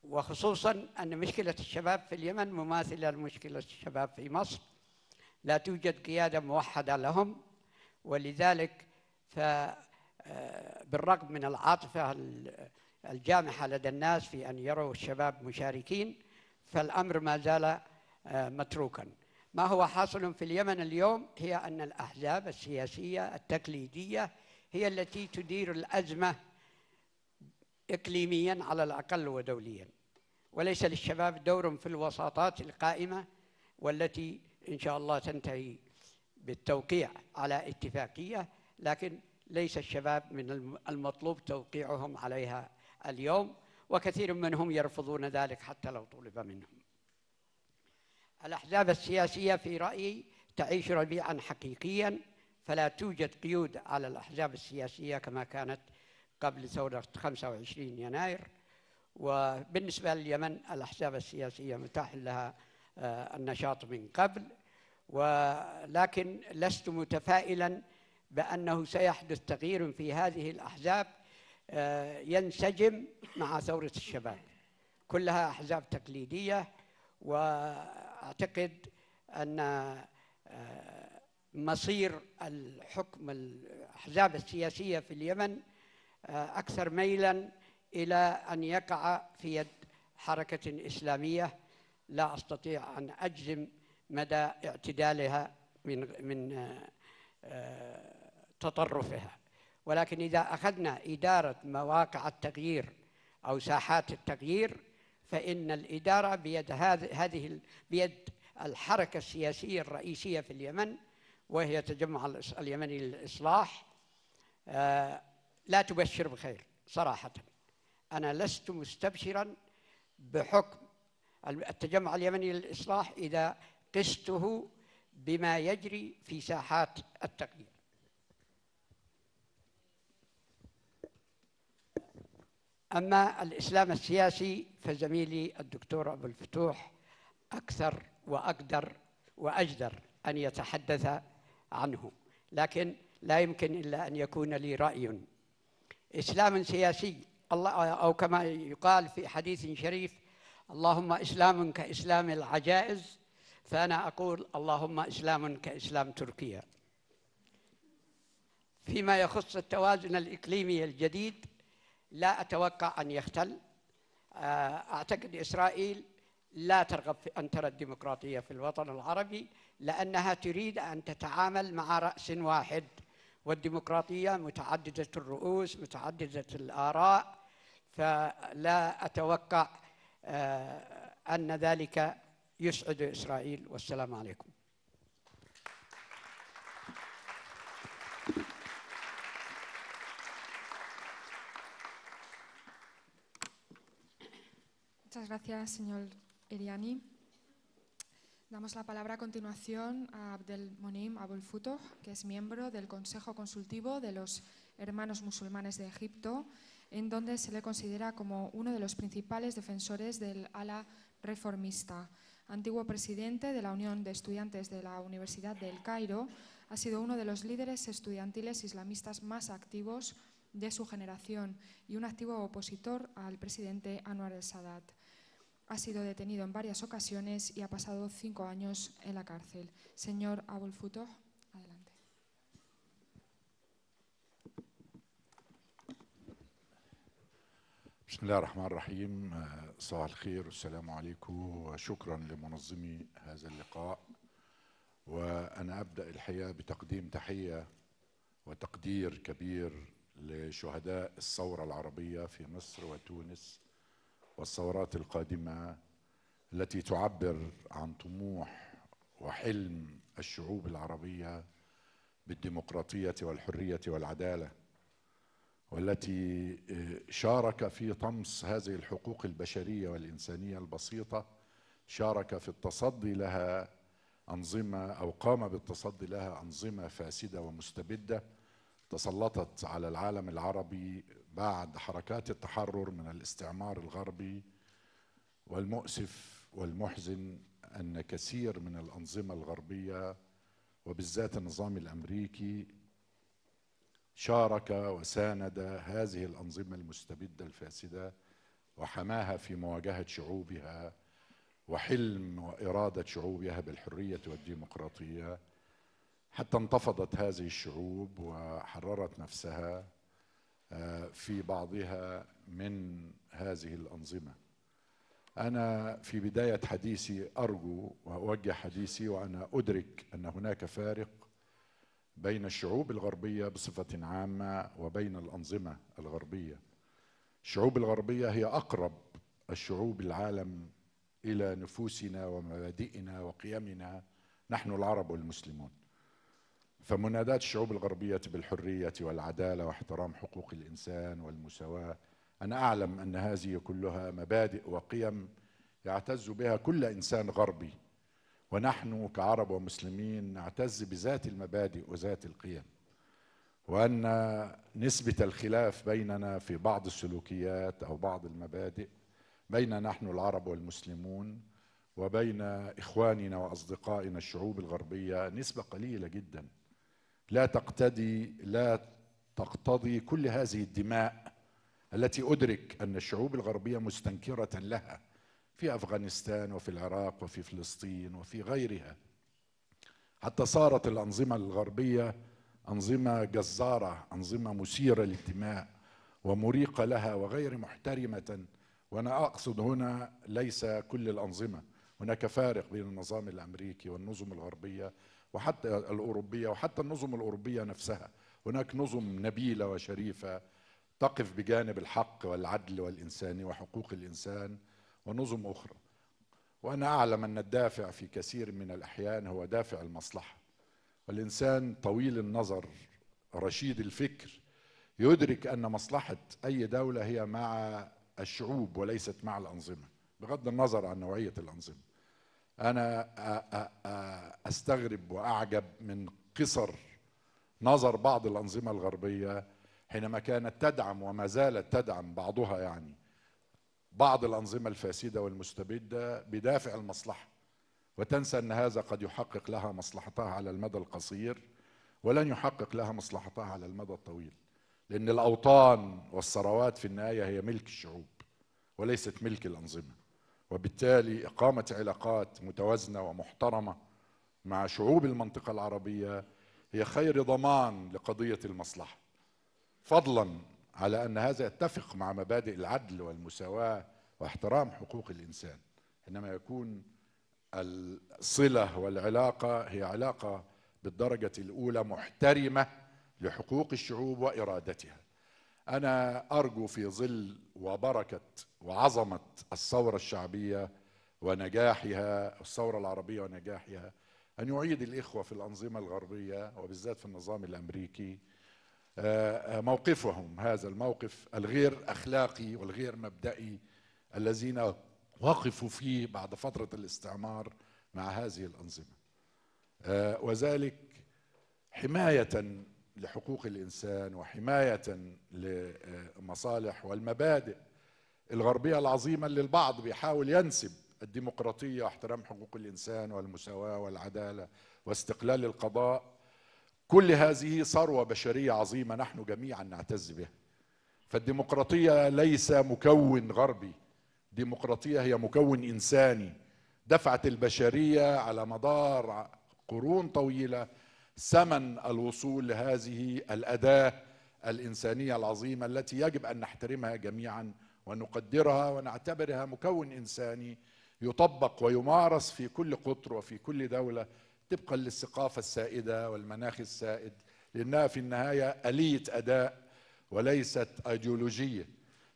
وخصوصا أن مشكلة الشباب في اليمن مماثلة لمشكلة الشباب في مصر. لا توجد قيادة موحدة لهم ولذلك آه، بالرغم من العاطفة الجامحة لدى الناس في أن يروا الشباب مشاركين فالأمر ما زال آه، متروكا. ما هو حاصل في اليمن اليوم هي أن الأحزاب السياسية التقليدية هي التي تدير الأزمة إقليميا على الأقل ودوليا. وليس للشباب دور في الوساطات القائمة والتي إن شاء الله تنتهي بالتوقيع على اتفاقية لكن ليس الشباب من المطلوب توقيعهم عليها اليوم وكثير منهم يرفضون ذلك حتى لو طلب منهم. الأحزاب السياسية في رأيي تعيش ربيعا حقيقيا فلا توجد قيود على الأحزاب السياسية كما كانت قبل ثورة 25 يناير. وبالنسبة لليمن الأحزاب السياسية متاح لها النشاط من قبل. ولكن لست متفائلا بأنه سيحدث تغيير في هذه الأحزاب آه، ينسجم مع ثورة الشباب. كلها أحزاب تقليدية وأعتقد أن آه، مصير الحكم الأحزاب السياسية في اليمن آه، أكثر ميلا إلى أن يقع في يد حركة إسلامية لا أستطيع أن أجزم مدى اعتدالها من من تطرفها. ولكن إذا أخذنا إدارة مواقع التغيير أو ساحات التغيير فإن الإدارة بيد هذه بيد الحركة السياسية الرئيسية في اليمن وهي تجمع اليمني للإصلاح آه، لا تبشر بخير صراحة. أنا لست مستبشرا بحكم التجمع اليمني للإصلاح إذا قسته بما يجري في ساحات التغيير أما الإسلام السياسي فزميلي الدكتور أبو الفتوح أكثر وأقدر وأجدر أن يتحدث عنه لكن لا يمكن إلا أن يكون لي رأي. إسلام سياسي الله أو كما يقال في حديث شريف اللهم إسلام كإسلام العجائز فأنا أقول اللهم إسلام كإسلام تركيا. فيما يخص التوازن الإقليمي الجديد لا أتوقع أن يختل. آه، أعتقد إسرائيل لا ترغب في أن ترى الديمقراطية في الوطن العربي لأنها تريد أن تتعامل مع رأس واحد والديمقراطية متعددة الرؤوس متعددة الآراء فلا أتوقع أن ذلك يسعد إسرائيل والسلام عليكم Muchas gracias, señor Iriani. Damos la palabra a continuación a Abdel Monim Abul Futuh, que es miembro del Consejo Consultivo de los Hermanos Musulmanes de Egipto, en donde se le considera como uno de los principales defensores del ala reformista. Antiguo presidente de la Unión de Estudiantes de la Universidad del Cairo, ha sido uno de los líderes estudiantiles islamistas más activos de su generación y un activo opositor al presidente Anwar el-Sadat ha sido detenido en varias ocasiones y ha pasado cinco años en la cárcel. Señor Abul Futuh, بسم الله الرحمن الرحيم. صباح الخير والسلام عليكم وشكرا لمنظمي هذا اللقاء. وأنا أبدأ الحقيقة بتقديم تحية وتقدير كبير لشهداء الثورة العربية في مصر وتونس والثورات القادمة التي تعبر عن طموح وحلم الشعوب العربية بالديمقراطية والحرية والعدالة. والتي شارك في طمس هذه الحقوق البشرية والإنسانية البسيطة شارك في التصدي لها أنظمة أو قام بالتصدي لها أنظمة فاسدة ومستبدة تسلطت على العالم العربي بعد حركات التحرر من الاستعمار الغربي والمؤسف والمحزن أن كثير من الأنظمة الغربية وبالذات النظام الأمريكي شارك وساند هذه الأنظمة المستبدة الفاسدة وحماها في مواجهة شعوبها وحلم وإرادة شعوبها بالحرية والديمقراطية. حتى انتفضت هذه الشعوب وحررت نفسها في بعضها من هذه الأنظمة. أنا في بداية حديثي أرجو وأوجه حديثي وأنا أدرك أن هناك فارق بين الشعوب الغربية بصفة عامة وبين الأنظمة الغربية. الشعوب الغربية هي أقرب الشعوب العالم إلى نفوسنا ومبادئنا وقيمنا. نحن العرب والمسلمون فمنادات الشعوب الغربية بالحرية والعدالة واحترام حقوق الإنسان والمساواة أنا أعلم أن هذه كلها مبادئ وقيم يعتز بها كل إنسان غربي. ونحن كعرب ومسلمين نعتز بذات المبادئ وذات القيم وأن نسبة الخلاف بيننا في بعض السلوكيات أو بعض المبادئ بين نحن العرب والمسلمون وبين إخواننا وأصدقائنا الشعوب الغربية نسبة قليلة جداً. لا تقتدي لا تقتضي كل هذه الدماء التي أدرك أن الشعوب الغربية مستنكرة لها. في أفغانستان وفي العراق وفي فلسطين وفي غيرها. حتى صارت الأنظمة الغربية أنظمة جزارة أنظمة مثيرة للدماء ومريقة لها وغير محترمة. وأنا أقصد هنا ليس كل الأنظمة. هناك فارق بين النظام الأمريكي والنظم الغربية وحتى الأوروبية وحتى النظم الأوروبية نفسها. هناك نظم نبيلة وشريفة تقف بجانب الحق والعدل والإنسان وحقوق الإنسان. ونظم أخرى. وأنا أعلم أن الدافع في كثير من الأحيان هو دافع المصلحة. والإنسان طويل النظر رشيد الفكر يدرك أن مصلحة أي دولة هي مع الشعوب وليست مع الأنظمة بغض النظر عن نوعية الأنظمة. أنا أستغرب وأعجب من قصر نظر بعض الأنظمة الغربية حينما كانت تدعم وما زالت تدعم بعضها يعني. بعض الأنظمة الفاسدة والمستبدة بدافع المصلحة. وتنسى أن هذا قد يحقق لها مصلحتها على المدى القصير ولن يحقق لها مصلحتها على المدى الطويل. لأن الأوطان والثروات في النهاية هي ملك الشعوب وليست ملك الأنظمة. وبالتالي إقامة علاقات متوازنة ومحترمة مع شعوب المنطقة العربية هي خير ضمان لقضية المصلحة. فضلا على أن هذا يتفق مع مبادئ العدل والمساواة واحترام حقوق الإنسان. حينما يكون الصلة والعلاقة هي علاقة بالدرجة الأولى محترمة لحقوق الشعوب وإرادتها. أنا أرجو في ظل وبركة وعظمة الثورة الشعبية ونجاحها الثورة العربية ونجاحها أن يعيد الإخوة في الأنظمة الغربية وبالذات في النظام الأمريكي آه، موقفهم هذا الموقف الغير أخلاقي والغير مبدئي الذين وقفوا فيه بعد فترة الاستعمار مع هذه الأنظمة. آه، وذلك حماية لحقوق الإنسان وحماية لمصالح والمبادئ الغربية العظيمة اللي البعض بيحاول ينسب الديمقراطية واحترام حقوق الإنسان والمساواة والعدالة واستقلال القضاء كل هذه ثروة بشرية عظيمة نحن جميعا نعتز بها. فالديمقراطية ليس مكون غربي. ديمقراطية هي مكون إنساني. دفعت البشرية على مدار قرون طويلة ثمن الوصول لهذه الأداة الإنسانية العظيمة التي يجب أن نحترمها جميعا ونقدرها ونعتبرها مكون إنساني يطبق ويمارس في كل قطر وفي كل دولة طبقا للثقافة السائدة والمناخ السائد لأنها في النهاية آلية أداء وليست أيديولوجية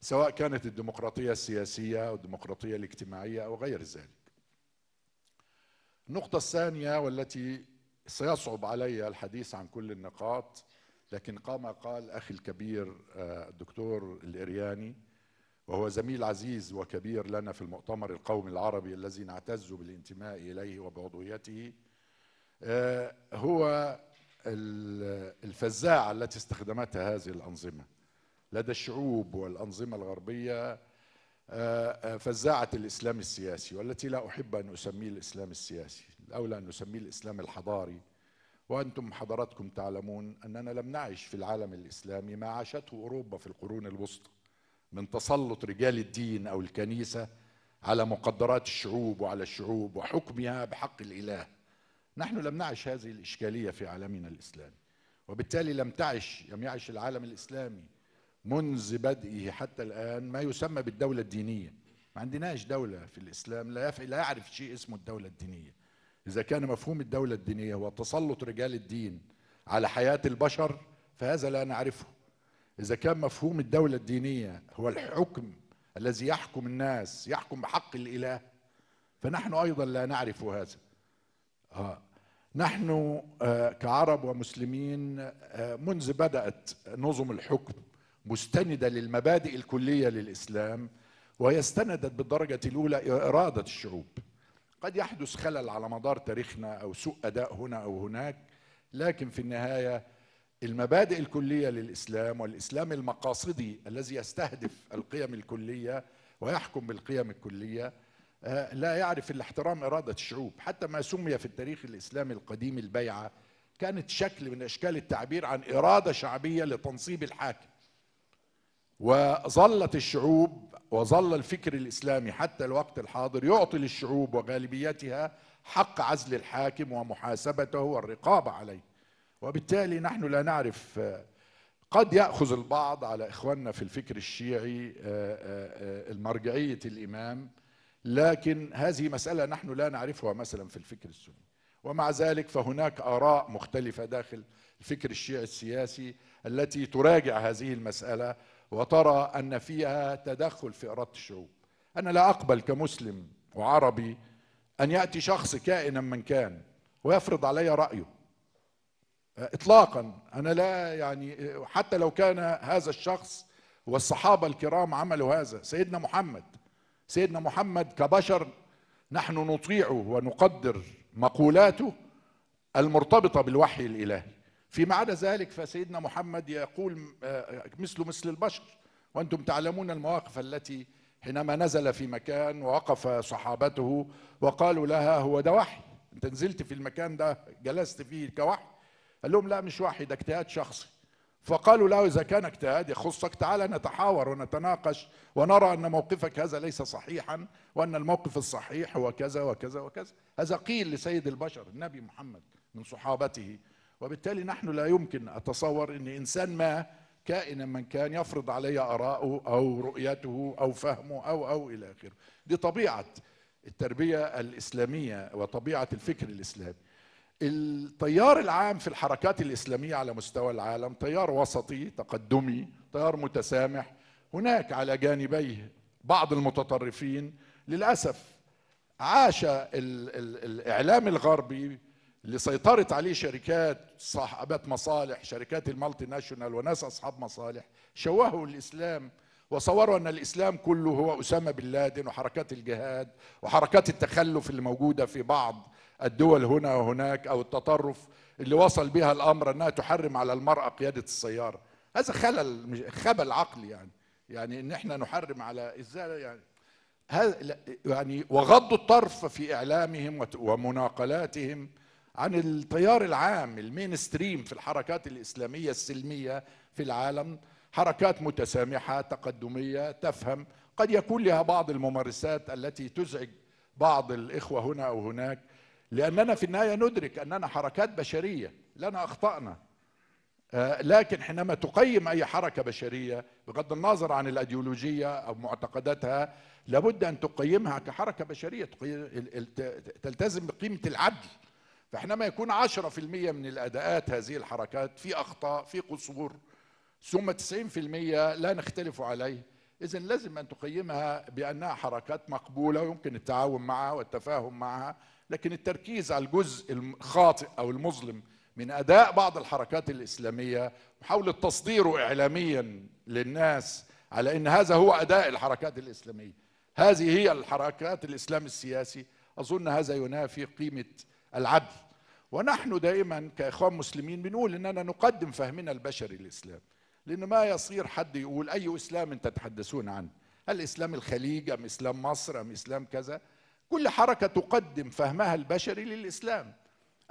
سواء كانت الديمقراطية السياسية أو الديمقراطية الاجتماعية أو غير ذلك. النقطة الثانية والتي سيصعب علي الحديث عن كل النقاط لكن قام قال أخي الكبير آه، الدكتور الإرياني وهو زميل عزيز وكبير لنا في المؤتمر القومي العربي الذي نعتز بالانتماء إليه وبعضويته هو الفزاعة التي استخدمتها هذه الأنظمة. لدى الشعوب والأنظمة الغربية آه، آه، فزاعة الإسلام السياسي والتي لا أحب أن أسميه الإسلام السياسي الأولى أن نسميه الإسلام الحضاري. وأنتم حضراتكم تعلمون أننا لم نعش في العالم الإسلامي ما عاشته أوروبا في القرون الوسطى من تسلط رجال الدين أو الكنيسة على مقدرات الشعوب وعلى الشعوب وحكمها بحق الإله. نحن لم نعش هذه الإشكالية في عالمنا الإسلامي وبالتالي لم تعش لم يعش العالم الإسلامي منذ بدئه حتى الآن ما يسمى بالدولة الدينية. ما عندناش دولة في الإسلام لا, لا يعرف شيء اسمه الدولة الدينية. إذا كان مفهوم الدولة الدينية هو تسلط رجال الدين على حياة البشر فهذا لا نعرفه. إذا كان مفهوم الدولة الدينية هو الحكم الذي يحكم الناس يحكم بحق الإله فنحن أيضا لا نعرف هذا. آه. نحن آه، كعرب ومسلمين آه، منذ بدأت نظم الحكم مستندة للمبادئ الكلية للإسلام وهي استندت بالدرجة الأولى إرادة الشعوب. قد يحدث خلل على مدار تاريخنا أو سوء أداء هنا أو هناك لكن في النهاية المبادئ الكلية للإسلام والإسلام المقاصدي الذي يستهدف القيم الكلية ويحكم بالقيم الكلية آه، لا يعرف الا احترام إرادة الشعوب. حتى ما سمي في التاريخ الإسلامي القديم البيعة كانت شكل من أشكال التعبير عن إرادة شعبية لتنصيب الحاكم. وظلت الشعوب وظل الفكر الإسلامي حتى الوقت الحاضر يعطي للشعوب وغالبيتها حق عزل الحاكم ومحاسبته والرقابه عليه. وبالتالي نحن لا نعرف قد يأخذ البعض على إخواننا في الفكر الشيعي المرجعية الإمام لكن هذه مسألة نحن لا نعرفها مثلا في الفكر السني. ومع ذلك فهناك آراء مختلفة داخل الفكر الشيعي السياسي التي تراجع هذه المسألة وترى أن فيها تدخل في إرادة الشعوب. أنا لا أقبل كمسلم وعربي أن يأتي شخص كائنا من كان ويفرض علي رأيه. اطلاقا. أنا لا يعني حتى لو كان هذا الشخص والصحابة الكرام عملوا هذا. سيدنا محمد سيدنا محمد كبشر نحن نطيعه ونقدر مقولاته المرتبطة بالوحي الإلهي. فيما عدا ذلك فسيدنا محمد يقول مثل مثل البشر. وأنتم تعلمون المواقف التي حينما نزل في مكان ووقف صحابته وقالوا لها هو ده وحي. أنت نزلت في المكان ده جلست فيه كوحي؟ قال لهم لا مش وحي ده اجتهاد شخصي. فقالوا له إذا كان اجتهاد يخصك تعالى نتحاور ونتناقش ونرى أن موقفك هذا ليس صحيحا وأن الموقف الصحيح هو كذا وكذا وكذا. هذا قيل لسيد البشر النبي محمد من صحابته. وبالتالي نحن لا يمكن أتصور أن إنسان ما كائنا من كان يفرض علي آراءه أو رؤيته أو فهمه أو أو إلى آخره. دي طبيعة التربية الإسلامية وطبيعة الفكر الإسلامي. التيار العام في الحركات الإسلامية على مستوى العالم تيار وسطي تقدمي تيار متسامح هناك على جانبيه بعض المتطرفين. للأسف عاش ال ال الإعلام الغربي اللي سيطرت عليه شركات صاحبات مصالح شركات المالتي ناشونال وناس أصحاب مصالح شوهوا الإسلام وصوروا أن الإسلام كله هو أسامة بن لادن وحركات الجهاد وحركات التخلف اللي موجوده في بعض الدول هنا وهناك أو التطرف اللي وصل بها الأمر أنها تحرم على المرأة قيادة السيارة. هذا خلل خبل عقلي يعني. يعني إن إحنا نحرم على إزاي يعني. هذا يعني وغضوا الطرف في إعلامهم ومناقلاتهم عن التيار العام المين ستريم في الحركات الإسلامية السلمية في العالم. حركات متسامحة تقدمية تفهم. قد يكون لها بعض الممارسات التي تزعج بعض الإخوة هنا أو هناك. لأننا في النهاية ندرك أننا حركات بشرية لنا أخطأنا. لكن حينما تقيم أي حركة بشرية بغض النظر عن الأيديولوجية أو معتقداتها لابد أن تقيمها كحركة بشرية تلتزم بقيمة العدل. فحينما يكون 10% من الأداءات هذه الحركات في أخطاء في قصور ثم 90% لا نختلف عليه اذا لازم أن تقيمها بأنها حركات مقبولة ويمكن التعاون معها والتفاهم معها لكن التركيز على الجزء الخاطئ أو المظلم من أداء بعض الحركات الإسلامية محاوله تصديره اعلاميا للناس على إن هذا هو أداء الحركات الإسلامية. هذه هي الحركات الإسلام السياسي. أظن هذا ينافي قيمة العدل. ونحن دائما كإخوان مسلمين بنقول إننا نقدم فهمنا البشري للاسلام لأن ما يصير حد يقول أي إسلام تتحدثون عنه؟ هل إسلام الخليج أم إسلام مصر أم إسلام كذا؟ كل حركة تقدم فهمها البشري للإسلام.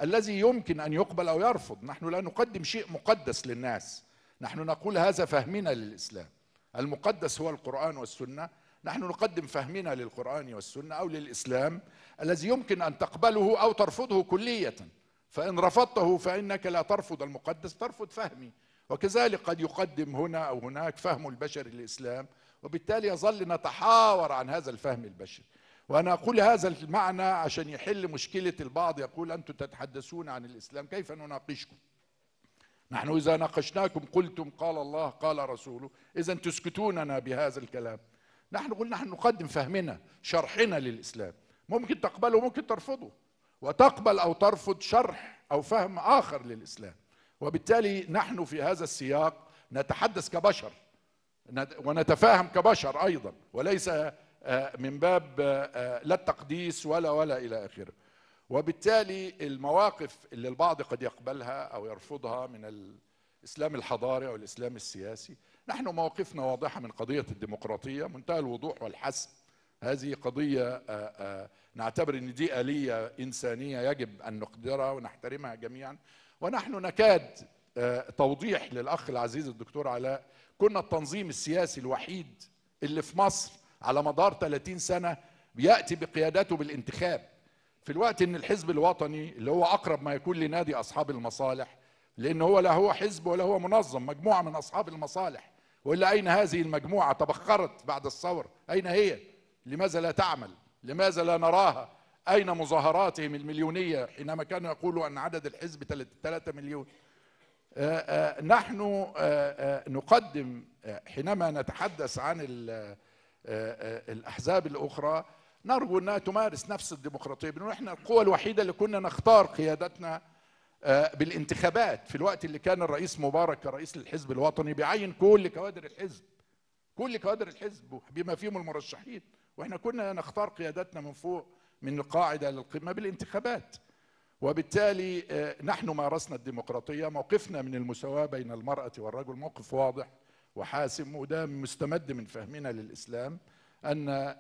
الذي يمكن أن يقبل أو يرفض. نحن لا نقدم شيء مقدس للناس. نحن نقول هذا فهمنا للإسلام. المقدس هو القرآن والسنة. نحن نقدم فهمنا للقرآن والسنة أو للإسلام. الذي يمكن أن تقبله أو ترفضه كلية. فإن رفضته فإنك لا ترفض المقدس ترفض فهمي. وكذلك قد يقدم هنا أو هناك فهم البشر للإسلام. وبالتالي يظل نتحاور عن هذا الفهم البشري. وأنا أقول هذا المعنى عشان يحل مشكلة البعض يقول أنتم تتحدثون عن الإسلام كيف نناقشكم؟ نحن إذا ناقشناكم قلتم قال الله قال رسوله إذا تسكتوننا بهذا الكلام. نحن قلنا نحن نقدم فهمنا شرحنا للإسلام. ممكن تقبله وممكن ترفضه. وتقبل أو ترفض شرح أو فهم آخر للإسلام. وبالتالي نحن في هذا السياق نتحدث كبشر ونتفاهم كبشر أيضا وليس من باب لا التقديس ولا ولا إلى آخره. وبالتالي المواقف اللي البعض قد يقبلها أو يرفضها من الإسلام الحضاري أو الإسلام السياسي نحن مواقفنا واضحة من قضية الديمقراطية منتهى الوضوح والحسم. هذه قضية نعتبر إن دي آلية إنسانية يجب أن نقدرها ونحترمها جميعا. ونحن نكاد توضيح للأخ العزيز الدكتور علاء كنا التنظيم السياسي الوحيد اللي في مصر على مدار 30 سنة بيأتي بقيادته بالانتخاب. في الوقت إن الحزب الوطني اللي هو أقرب ما يكون لنادي أصحاب المصالح لأن هو لا هو حزب ولا هو منظم مجموعة من أصحاب المصالح. وإلا أين هذه المجموعة؟ تبخرت بعد الثورة. أين هي؟ لماذا لا تعمل؟ لماذا لا نراها؟ أين مظاهراتهم المليونية؟ حينما كانوا يقولوا أن عدد الحزب 3 مليون. آه، آه، نحن آه، نقدم حينما نتحدث عن الأحزاب الأخرى نرجو أنها تمارس نفس الديمقراطية. بنقول إحنا القوى الوحيدة اللي كنا نختار قيادتنا بالانتخابات. في الوقت اللي كان الرئيس مبارك كرئيس للحزب الوطني بيعين كل كوادر الحزب كل كوادر الحزب بما فيهم المرشحين. وإحنا كنا نختار قيادتنا من فوق من القاعدة للقمة بالانتخابات. وبالتالي آه، نحن مارسنا الديمقراطية موقفنا من المساواة بين المرأة والرجل. موقف واضح. وحاسم وده مستمد من فهمنا للإسلام أن آه،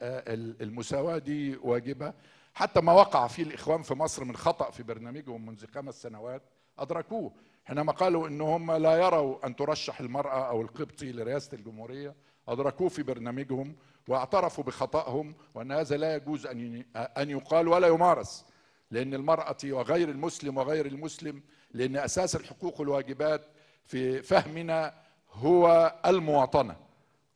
المساواة دي واجبة. حتى ما وقع فيه الإخوان في مصر من خطأ في برنامجهم منذ خمس سنوات أدركوه. حينما قالوا ان هم لا يروا أن ترشح المرأة أو القبطي لرئاسة الجمهورية. أدركوه في برنامجهم واعترفوا بخطأهم وأن هذا لا يجوز أن أن يقال ولا يمارس لأن المرأة وغير المسلم وغير المسلم لأن أساس الحقوق والواجبات في فهمنا هو المواطنة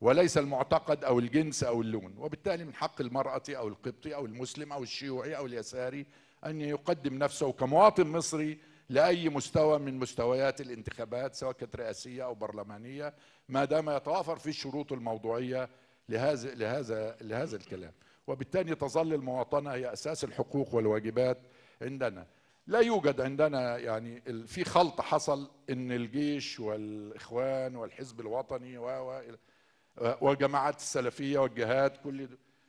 وليس المعتقد أو الجنس أو اللون وبالتالي من حق المرأة أو القبطي أو المسلم أو الشيوعي أو اليساري أن يقدم نفسه كمواطن مصري لأي مستوى من مستويات الانتخابات سواء كانت رئاسية أو برلمانية ما دام يتوافر في الشروط الموضوعية لهذا لهذا لهذا الكلام. وبالتالي تظل المواطنة هي أساس الحقوق والواجبات عندنا. لا يوجد عندنا يعني في خلط حصل إن الجيش والإخوان والحزب الوطني و وجماعات السلفية والجهاد كل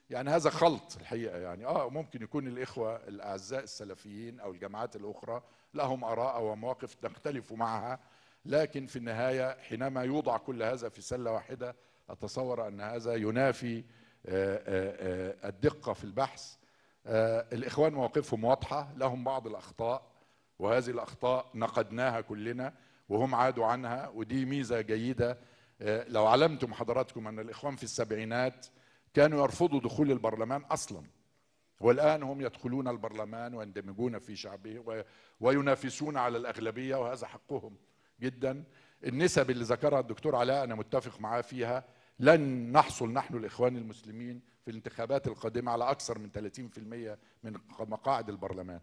يعني هذا خلط الحقيقة يعني. آه ممكن يكون الإخوة الأعزاء السلفيين أو الجماعات الأخرى لهم آراء ومواقف نختلف معها لكن في النهاية حينما يوضع كل هذا في سلة واحدة أتصور أن هذا ينافي آه، آه، آه، الدقة في البحث الإخوان مواقفهم واضحة لهم بعض الأخطاء وهذه الأخطاء نقدناها كلنا وهم عادوا عنها ودي ميزة جيدة. لو علمتم حضراتكم أن الإخوان في السبعينات كانوا يرفضوا دخول البرلمان أصلا والآن هم يدخلون البرلمان ويندمجون في شعبه وينافسون على الأغلبية وهذا حقهم جدا. النسب اللي ذكرها الدكتور علاء أنا متفق معاه فيها لن نحصل نحن الإخوان المسلمين في الانتخابات القادمة على أكثر من 30% من مقاعد البرلمان.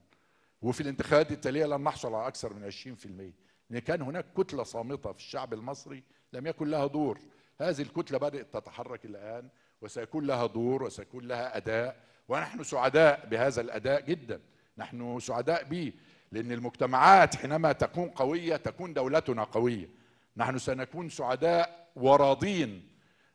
وفي الانتخابات التالية لن نحصل على أكثر من 20% لأن كان هناك كتلة صامتة في الشعب المصري لم يكن لها دور. هذه الكتلة بدأت تتحرك الآن وسيكون لها دور وسيكون لها أداء ونحن سعداء بهذا الأداء جدا. نحن سعداء به لأن المجتمعات حينما تكون قوية تكون دولتنا قوية. نحن سنكون سعداء وراضين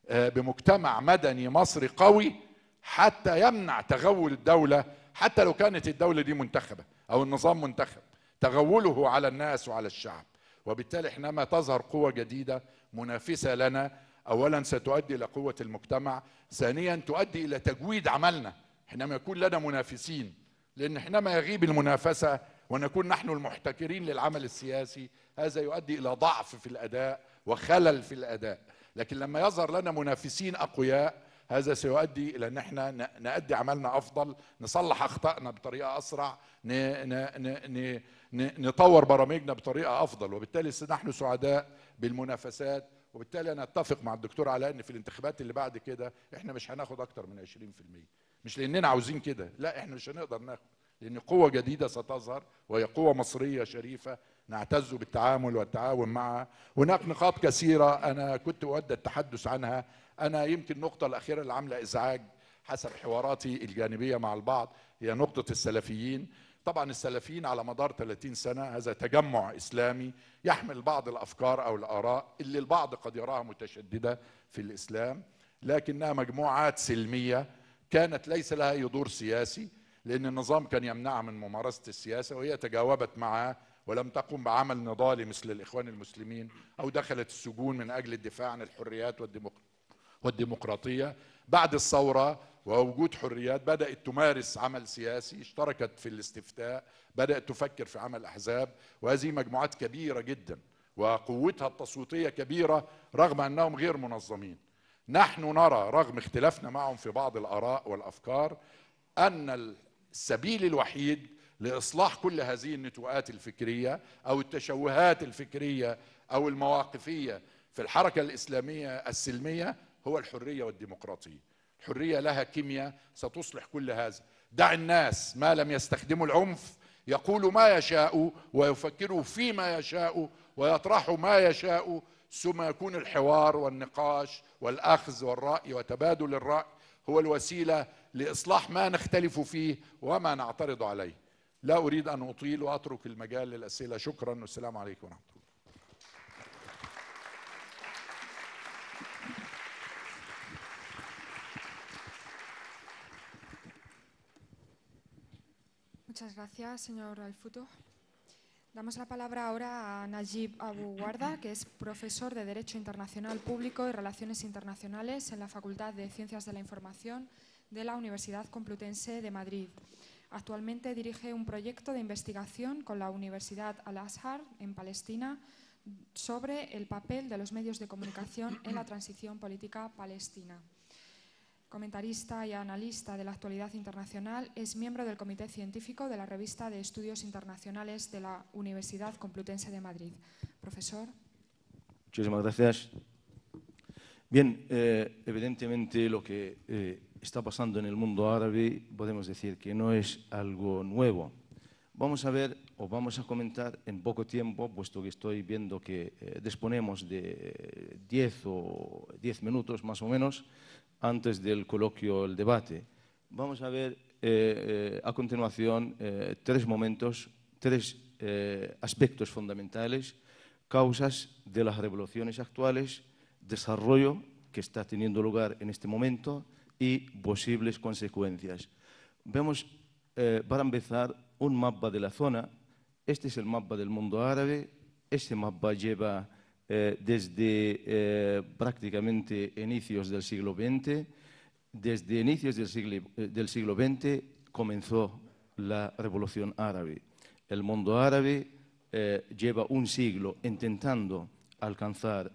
بمجتمع مدني مصري قوي حتى يمنع تغول الدولة حتى لو كانت الدولة دي منتخبة أو النظام منتخب تغوله على الناس وعلى الشعب. وبالتالي حينما تظهر قوة جديدة منافسة لنا اولا ستؤدي إلى قوة المجتمع ثانيا تؤدي إلى تجويد عملنا. حينما يكون لنا منافسين لأن حينما يغيب المنافسة ونكون نحن المحتكرين للعمل السياسي هذا يؤدي إلى ضعف في الأداء وخلل في الأداء. لكن لما يظهر لنا منافسين أقوياء هذا سيؤدي إلى أن إحنا نأدي عملنا أفضل نصلح أخطائنا بطريقة أسرع نطور برامجنا بطريقة أفضل. وبالتالي نحن سعداء بالمنافسات. وبالتالي أنا أتفق مع الدكتور علاء إن في الانتخابات اللي بعد كده إحنا مش هناخد أكتر من 20% مش لأننا عاوزين كده لا إحنا مش هنقدر ناخد لأن قوة جديدة ستظهر وهي قوة مصرية شريفة نعتز بالتعامل والتعاون معها. هناك نقاط كثيرة أنا كنت اود التحدث عنها. أنا يمكن النقطة الأخيرة اللي عاملة إزعاج حسب حواراتي الجانبية مع البعض هي نقطة السلفيين. طبعا السلفيين على مدار 30 سنة هذا تجمع إسلامي يحمل بعض الأفكار أو الآراء اللي البعض قد يراها متشددة في الإسلام لكنها مجموعات سلمية كانت ليس لها أي دور سياسي لأن النظام كان يمنعها من ممارسة السياسة وهي تجاوبت معه ولم تقم بعمل نضالي مثل الإخوان المسلمين أو دخلت السجون من أجل الدفاع عن الحريات والديمقراطية. بعد الثورة ووجود حريات بدأت تمارس عمل سياسي اشتركت في الاستفتاء بدأت تفكر في عمل أحزاب وهذه مجموعات كبيرة جدا وقوتها التصويتية كبيرة رغم أنهم غير منظمين. نحن نرى رغم اختلافنا معهم في بعض الآراء والأفكار أن السبيل الوحيد لإصلاح كل هذه النتوءات الفكرية أو التشوهات الفكرية أو المواقفية في الحركة الإسلامية السلمية هو الحرية والديمقراطية. الحرية لها كيمياء ستصلح كل هذا. دع الناس ما لم يستخدموا العنف يقولوا ما يشاء ويفكروا فيما يشاء ويطرحوا ما يشاء ثم يكون الحوار والنقاش والأخذ والرأي وتبادل الرأي هو الوسيلة لإصلاح ما نختلف فيه وما نعترض عليه. لا اريد ان اطيل واترك المجال للاسئله شكرا والسلام عليكم ورحمه الله Muchas gracias, señor Alfuto. Damos la palabra ahora a Najib Abu Guarda, que es profesor de Derecho Internacional Público y Relaciones Internacionales en la Facultad de Ciencias de la Información de la Universidad Complutense de Madrid. Actualmente dirige un proyecto de investigación con la Universidad Al-Azhar en Palestina sobre el papel de los medios de comunicación en la transición política palestina. Comentarista y analista de la actualidad internacional, es miembro del Comité Científico de la Revista de Estudios Internacionales de la Universidad Complutense de Madrid. Profesor. Muchísimas gracias. Bien, eh, evidentemente lo que eh, está pasando en el mundo árabe podemos decir que no es algo nuevo. Vamos a ver o vamos a comentar en poco tiempo, puesto que estoy viendo que eh, disponemos de 10 o 10 minutos más o menos antes del coloquio, el debate. Vamos a ver eh, eh, a continuación tres momentos, tres aspectos fundamentales, causas de las revoluciones actuales, desarrollo que está teniendo lugar en este momento y posibles consecuencias. Vemos, para empezar, un mapa de la zona. Este es el mapa del mundo árabe. Este mapa lleva eh, desde eh, prácticamente inicios del siglo XX. Desde inicios del siglo, eh, del siglo XX comenzó la revolución árabe. El mundo árabe lleva un siglo intentando alcanzar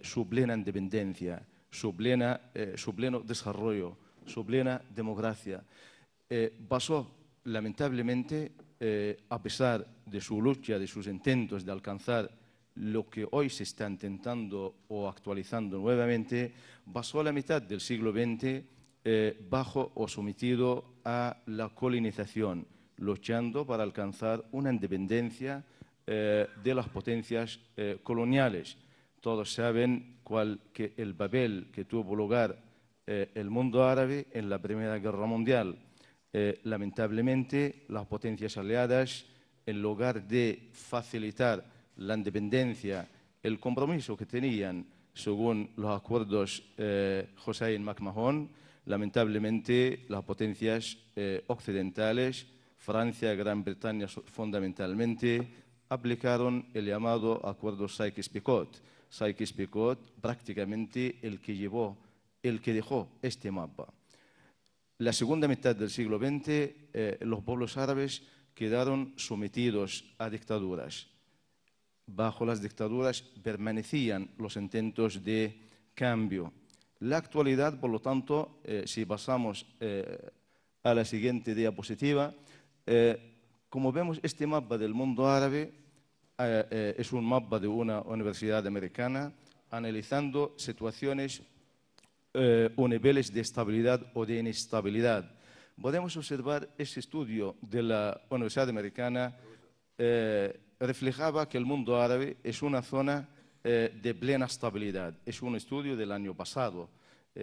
su plena independencia, su, plena, su pleno desarrollo, su plena democracia. pasó lamentablemente, eh, a pesar de su lucha, de sus intentos de alcanzar lo que hoy se está intentando o actualizando nuevamente, pasó la mitad del siglo XX eh, bajo o sometido a la colonización, luchando para alcanzar una independencia eh, de las potencias coloniales. Todos saben cuál, que el papel que tuvo lugar el mundo árabe en la Primera Guerra Mundial. Eh, lamentablemente, las potencias aliadas, en lugar de facilitar la independencia, el compromiso que tenían según los acuerdos eh, Hossein McMahon, lamentablemente las potencias eh, occidentales, Francia, Gran Bretaña fundamentalmente, aplicaron el llamado acuerdo Sykes-Picot. Sykes-Picot prácticamente el que llevó, el que dejó este mapa la segunda mitad del siglo XX, eh, los pueblos árabes quedaron sometidos a dictaduras. Bajo las dictaduras permanecían los intentos de cambio. La actualidad, por lo tanto, eh, si pasamos eh, a la siguiente diapositiva, como vemos, este mapa del mundo árabe es un mapa de una universidad americana analizando situaciones eh, o niveles de estabilidad o de inestabilidad. Podemos observar ese estudio de la Universidad Americana eh, reflejaba que el mundo árabe es una zona eh, de plena estabilidad. Es un estudio del año pasado,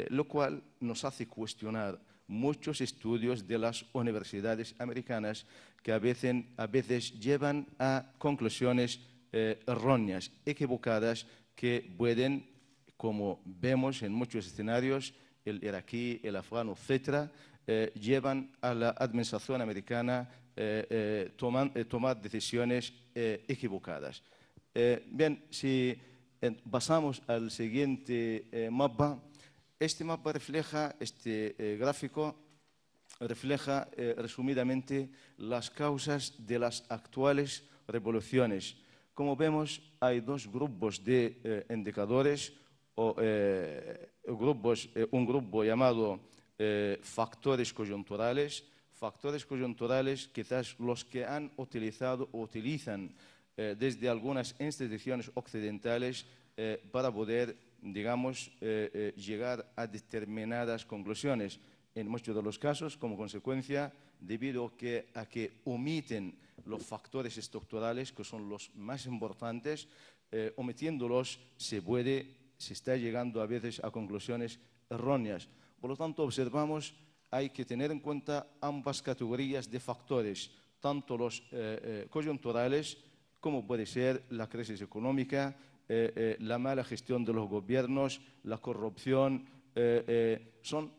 lo cual nos hace cuestionar muchos estudios de las universidades americanas que a veces, a llevan a conclusiones erróneas, equivocadas, que pueden como vemos en muchos escenarios, el iraquí, el afgano, etcétera, eh, llevan a la administración americana eh, eh, toman, tomar decisiones equivocadas. bien, si pasamos al siguiente mapa, este mapa refleja, este gráfico refleja resumidamente las causas de las actuales revoluciones como vemos, hay dos grupos de eh, indicadores, o, eh, grupos, eh, un grupo llamado eh, factores coyunturales, factores coyunturales quizás los que han utilizado o utilizan eh, desde algunas instituciones occidentales eh, para poder, digamos, eh, eh, llegar a determinadas conclusiones. En muchos de los casos, como consecuencia, debido que, a que omiten los factores estructurales, que son los más importantes, eh, omitiéndolos se puede, se está llegando a veces a conclusiones erróneas. Por lo tanto, observamos, hay que tener en cuenta ambas categorías de factores, tanto los eh, eh, coyunturales, como puede ser la crisis económica, eh, eh, la mala gestión de los gobiernos, la corrupción, eh, son,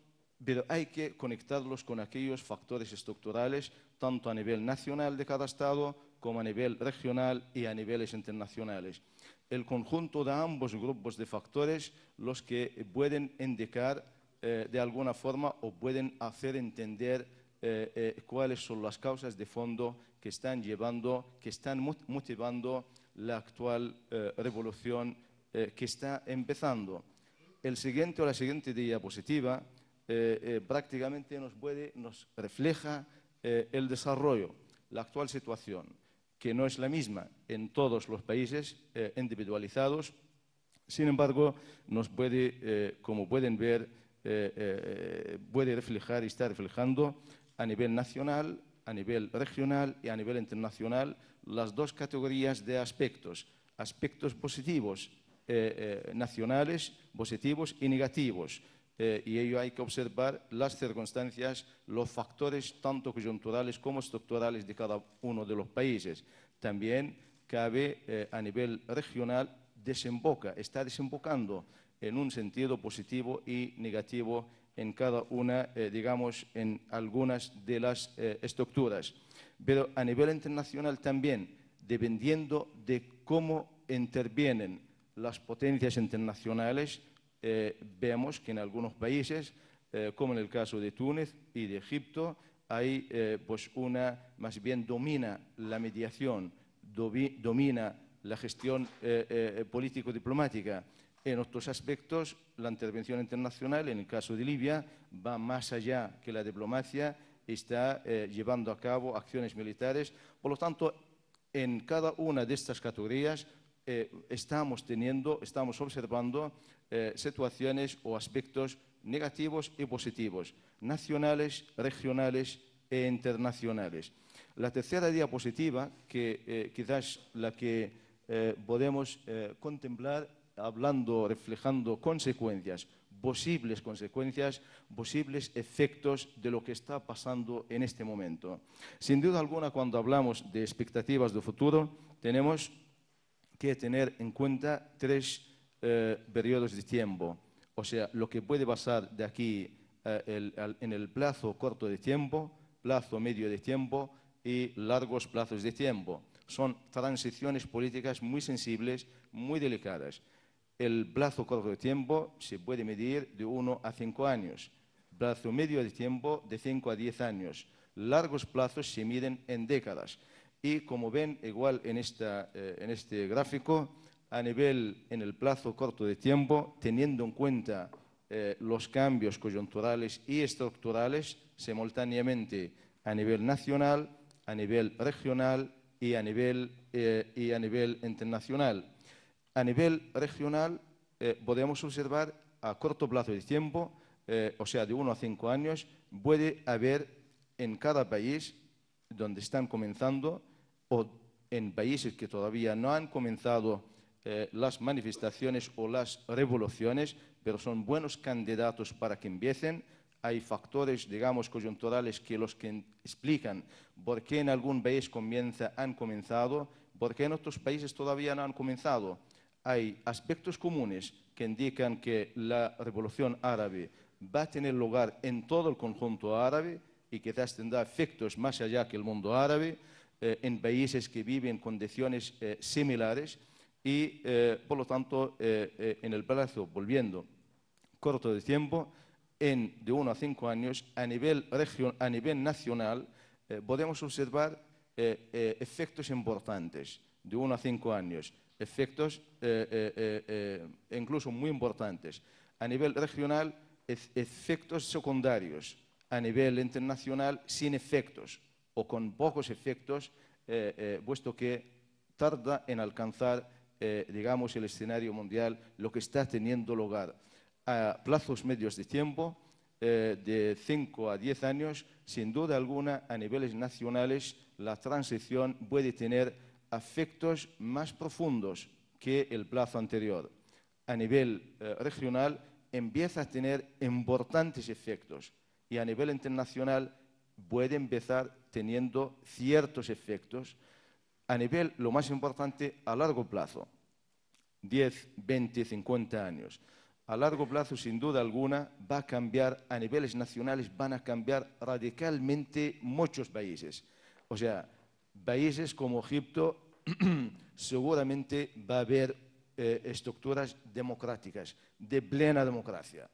pero hay que conectarlos con aquellos factores estructurales, tanto a nivel nacional de cada Estado como a nivel regional y a niveles internacionales. El conjunto de ambos grupos de factores los que pueden indicar eh, de alguna forma o pueden hacer entender eh, eh, cuáles son las causas de fondo que están llevando, que están mot- motivando la actual eh, revolución eh, que está empezando. El siguiente o la siguiente diapositiva eh, eh, prácticamente nos, refleja eh, el desarrollo, la actual situación, que no es la misma en todos los países individualizados, sin embargo, nos puede, como pueden ver, puede reflejar y está reflejando a nivel nacional, a nivel regional y a nivel internacional las dos categorías de aspectos, aspectos positivos nacionales, positivos y negativos. Eh, y ello hay que observar las circunstancias, los factores tanto coyunturales como estructurales de cada uno de los países. También cabe eh, a nivel regional desemboca, está desembocando en un sentido positivo y negativo en cada una, eh, digamos, en algunas de las estructuras. Pero a nivel internacional también, dependiendo de cómo intervienen las potencias internacionales, eh, vemos que en algunos países, eh, como en el caso de Túnez y de Egipto, hay eh, pues una, más bien domina la mediación, domina la gestión eh, eh, político-diplomática. En otros aspectos, la intervención internacional, en el caso de Libia, va más allá que la diplomacia, está eh, llevando a cabo acciones militares. Por lo tanto, en cada una de estas categorías estamos teniendo, estamos observando eh, situaciones o aspectos negativos y positivos, nacionales, regionales e internacionales. La tercera diapositiva, que eh, quizás la que eh, podemos contemplar hablando, reflejando consecuencias, posibles consecuencias, posibles efectos de lo que está pasando en este momento. Sin duda alguna, cuando hablamos de expectativas de futuro, tenemos que tener en cuenta tres eh, periodos de tiempo. O sea, lo que puede pasar de aquí eh, en el plazo corto de tiempo, plazo medio de tiempo y largos plazos de tiempo. Son transiciones políticas muy sensibles, muy delicadas. El plazo corto de tiempo se puede medir de 1 a 5 años. Plazo medio de tiempo de 5 a 10 años. Largos plazos se miden en décadas. Y como ven, igual en, esta, eh, en este gráfico, a nivel en el plazo corto de tiempo, teniendo en cuenta eh, los cambios coyunturales y estructurales simultáneamente a nivel nacional, a nivel regional y a nivel, eh, y a nivel internacional. A nivel regional eh, podemos observar a corto plazo de tiempo, eh, o sea, de 1 a 5 años, puede haber en cada país donde están comenzando o en países que todavía no han comenzado eh, las manifestaciones o las revoluciones, pero son buenos candidatos para que empiecen. Hay factores, digamos, coyunturales que los que explican por qué en algún país comienza, han comenzado, por qué en otros países todavía no han comenzado. Hay aspectos comunes que indican que la revolución árabe va a tener lugar en todo el conjunto árabe y quizás tendrá efectos más allá que el mundo árabe, eh, en países que viven condiciones eh, similares y, eh, por lo tanto, eh, eh, en el plazo, volviendo, corto de tiempo, en de 1 a 5 años, a nivel, regio- a nivel nacional, eh, podemos observar eh, eh, efectos importantes. de 1 a 5 años, efectos eh, eh, eh, incluso muy importantes. A nivel regional, efectos secundarios. A nivel internacional, sin efectos o con pocos efectos, puesto que tarda en alcanzar, digamos, el escenario mundial, lo que está teniendo lugar a plazos medios de tiempo, de 5 a 10 años, sin duda alguna, a niveles nacionales, la transición puede tener efectos más profundos que el plazo anterior. A nivel eh, regional empieza a tener importantes efectos y a nivel internacional puede empezar teniendo ciertos efectos a nivel, lo más importante, a largo plazo, 10, 20, 50 años. A largo plazo, sin duda alguna, va a cambiar, a niveles nacionales van a cambiar radicalmente muchos países. O sea, países como Egipto [CLEARS THROAT] seguramente va a haber eh, estructuras democráticas, de plena democracia.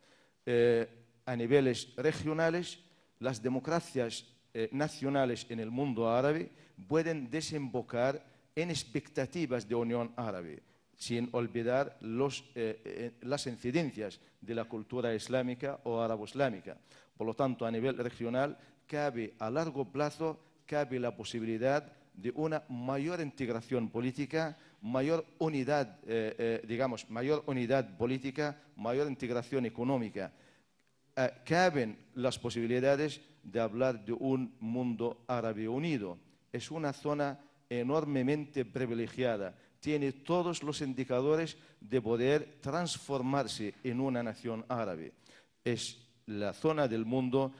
Eh, a niveles regionales, las democracias eh, nacionales en el mundo árabe pueden desembocar en expectativas de unión árabe, sin olvidar las incidencias de la cultura islámica o árabo-islámica. Por lo tanto, a nivel regional, cabe a largo plazo, cabe la posibilidad de una mayor integración política, mayor unidad, eh, eh, digamos, mayor unidad política, mayor integración económica. Eh, caben las posibilidades de hablar de un mundo árabe unido. Es una zona enormemente privilegiada. Tiene todos los indicadores de poder transformarse en una nación árabe. Es la zona del mundo,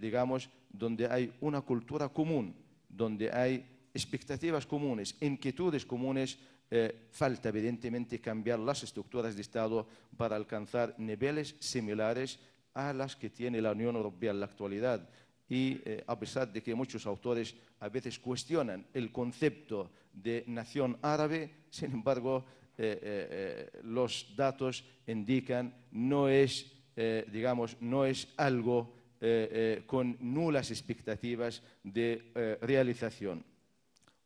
digamos, donde hay una cultura común, donde hay expectativas comunes, inquietudes comunes, eh, falta evidentemente cambiar las estructuras de Estado para alcanzar niveles similares a las que tiene la Unión Europea en la actualidad. Y eh, a pesar de que muchos autores a veces cuestionan el concepto de nación árabe, sin embargo, eh, los datos indican no es, digamos, no es algo con nulas expectativas de realización.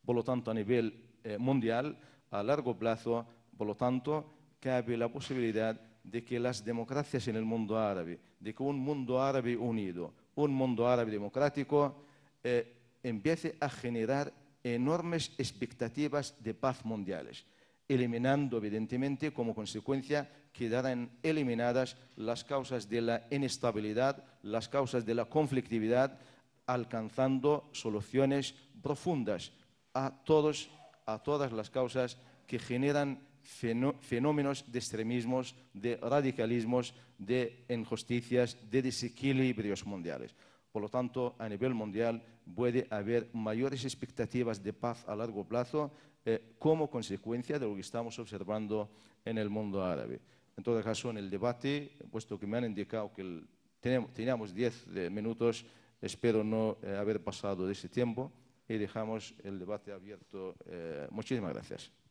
Por lo tanto a nivel eh, mundial, a largo plazo, por lo tanto, cabe la posibilidad de que las democracias en el mundo árabe, de que un mundo árabe unido, un mundo árabe democrático, eh, empiece a generar enormes expectativas de paz mundiales, eliminando evidentemente como consecuencia quedarán eliminadas las causas de la inestabilidad, las causas de la conflictividad, alcanzando soluciones profundas a, todos, a todas las causas que generan fenómenos de extremismos, de radicalismos, de injusticias, de desequilibrios mundiales. Por lo tanto, a nivel mundial puede haber mayores expectativas de paz a largo plazo eh, como consecuencia de lo que estamos observando en el mundo árabe. En todo caso, en el debate, puesto que me han indicado que teníamos 10 eh, minutos, espero no eh, haber pasado de ese tiempo y dejamos el debate abierto. Eh, muchísimas gracias.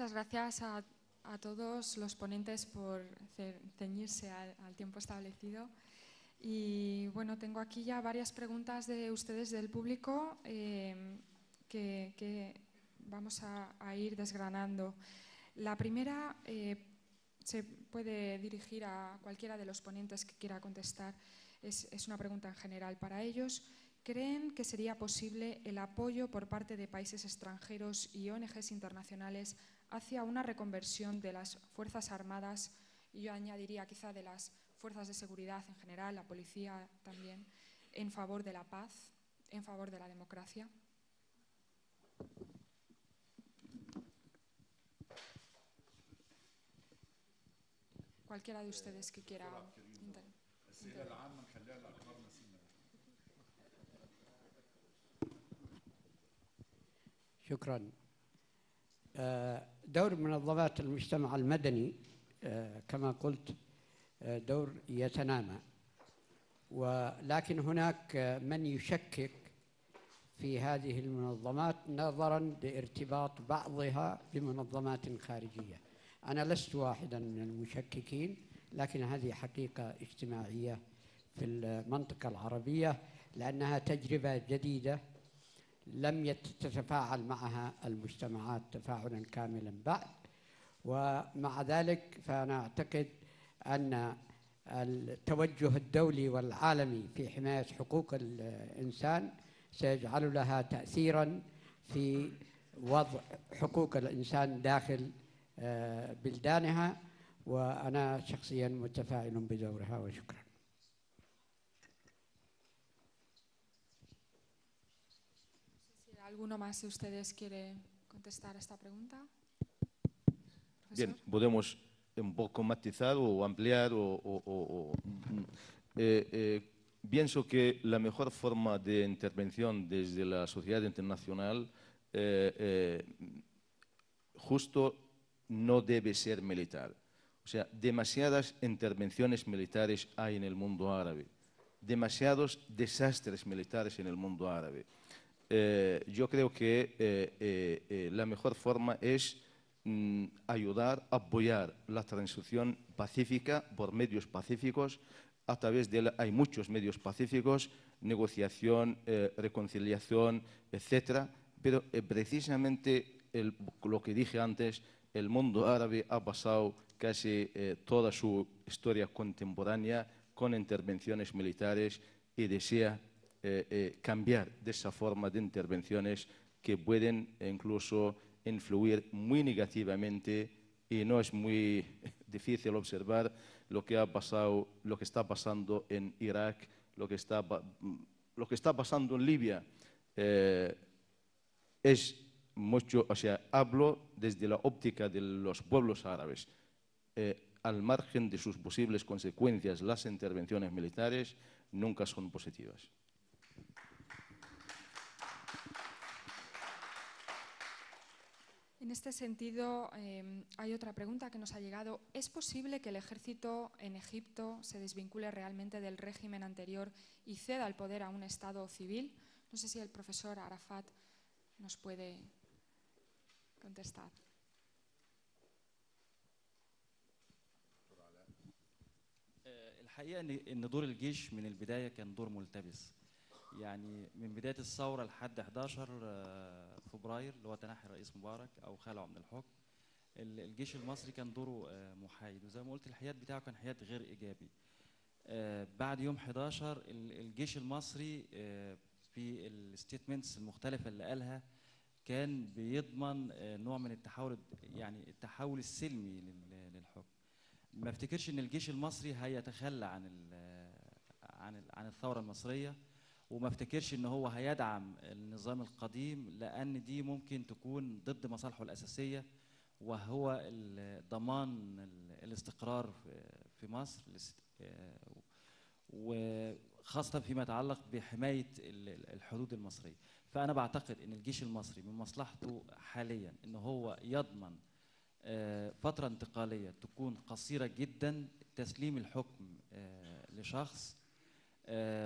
Muchas gracias a, todos los ponentes por ceñirse al, tiempo establecido. Y bueno, tengo aquí ya varias preguntas de ustedes del público eh, que, vamos a, ir desgranando. La primera, eh, se puede dirigir a cualquiera de los ponentes que quiera contestar. Es, una pregunta en general para ellos. ¿Creen que sería posible el apoyo por parte de países extranjeros y ONGs internacionales hacia una reconversión de las Fuerzas Armadas, y yo añadiría quizá de las Fuerzas de Seguridad en general, la policía también, en favor de la paz, en favor de la democracia. Cualquiera de ustedes que quiera. Shukran. دور منظمات المجتمع المدني كما قلت دور يتنامى. ولكن هناك من يشكك في هذه المنظمات نظرا لارتباط بعضها بمنظمات خارجية. أنا لست واحدا من المشككين لكن هذه حقيقة اجتماعية في المنطقة العربية لأنها تجربة جديدة لم تتفاعل معها المجتمعات تفاعلا كاملا بعد. ومع ذلك فأنا أعتقد أن التوجه الدولي والعالمي في حماية حقوق الإنسان سيجعل لها تأثيرا في وضع حقوق الإنسان داخل آه، بلدانها. وأنا شخصيا متفائل بدورها وشكرا. Alguno más de ustedes quiere contestar a esta pregunta. Bien, podemos un poco matizar o ampliar o... o- o- o- mm, eh, eh, pienso que la mejor forma de intervención desde la sociedad internacional eh, justo no debe ser militar. O sea, demasiadas intervenciones militares hay en el mundo árabe, demasiados desastres militares en el mundo árabe. Eh, yo creo que eh, eh, eh, la mejor forma es mm, ayudar, apoyar la transición pacífica por medios pacíficos. A través de él hay muchos medios pacíficos, negociación, eh, reconciliación, etcétera. Pero precisamente el- lo que dije antes, el mundo árabe ha pasado casi eh, toda su historia contemporánea con intervenciones militares y desea eh, eh, cambiar de esa forma de intervenciones que pueden incluso influir muy negativamente y no es muy [LAUGHS] difícil observar lo que ha pasado, lo que está pasando en Irak, lo que está, está pasando en Libia. Eh, es mucho, o sea, hablo desde la óptica de los pueblos árabes. Al margen de sus posibles consecuencias, las intervenciones militares nunca son positivas. En este sentido, eh, hay otra pregunta que nos ha llegado. ¿Es posible que el ejército en Egipto se desvincule realmente del régimen anterior y ceda el poder a un Estado civil? No sé si el profesor Arafat nos puede contestar. آه، الحقيقه ان ان دور الجيش من البدايه كان دور ملتبس يعني من بداية الثورة لحد 11 آه، فبراير اللي هو تنحي الرئيس مبارك أو خلعه من الحكم ال- الجيش المصري كان دوره آه، محايد. وزي ما قلت الحياد بتاعه كان حياد غير إيجابي. آه، بعد يوم 11 ال- الجيش المصري في الستيتمنتس المختلفة اللي قالها كان بيضمن نوع من التحول يعني التحول السلمي لل- للحكم. ما افتكرش إن الجيش المصري هيتخلى عن عن عن الثورة المصرية. وما افتكرش إن هو هيدعم النظام القديم لأن دي ممكن تكون ضد مصالحه الأساسية وهو ضمان ال- الاستقرار في- مصر آه، وخاصة فيما يتعلق بحماية ال- ال- الحدود المصرية. فأنا بعتقد إن الجيش المصري من مصلحته حاليا إن هو يضمن آه، فترة انتقالية تكون قصيرة جدا تسليم الحكم آه، لشخص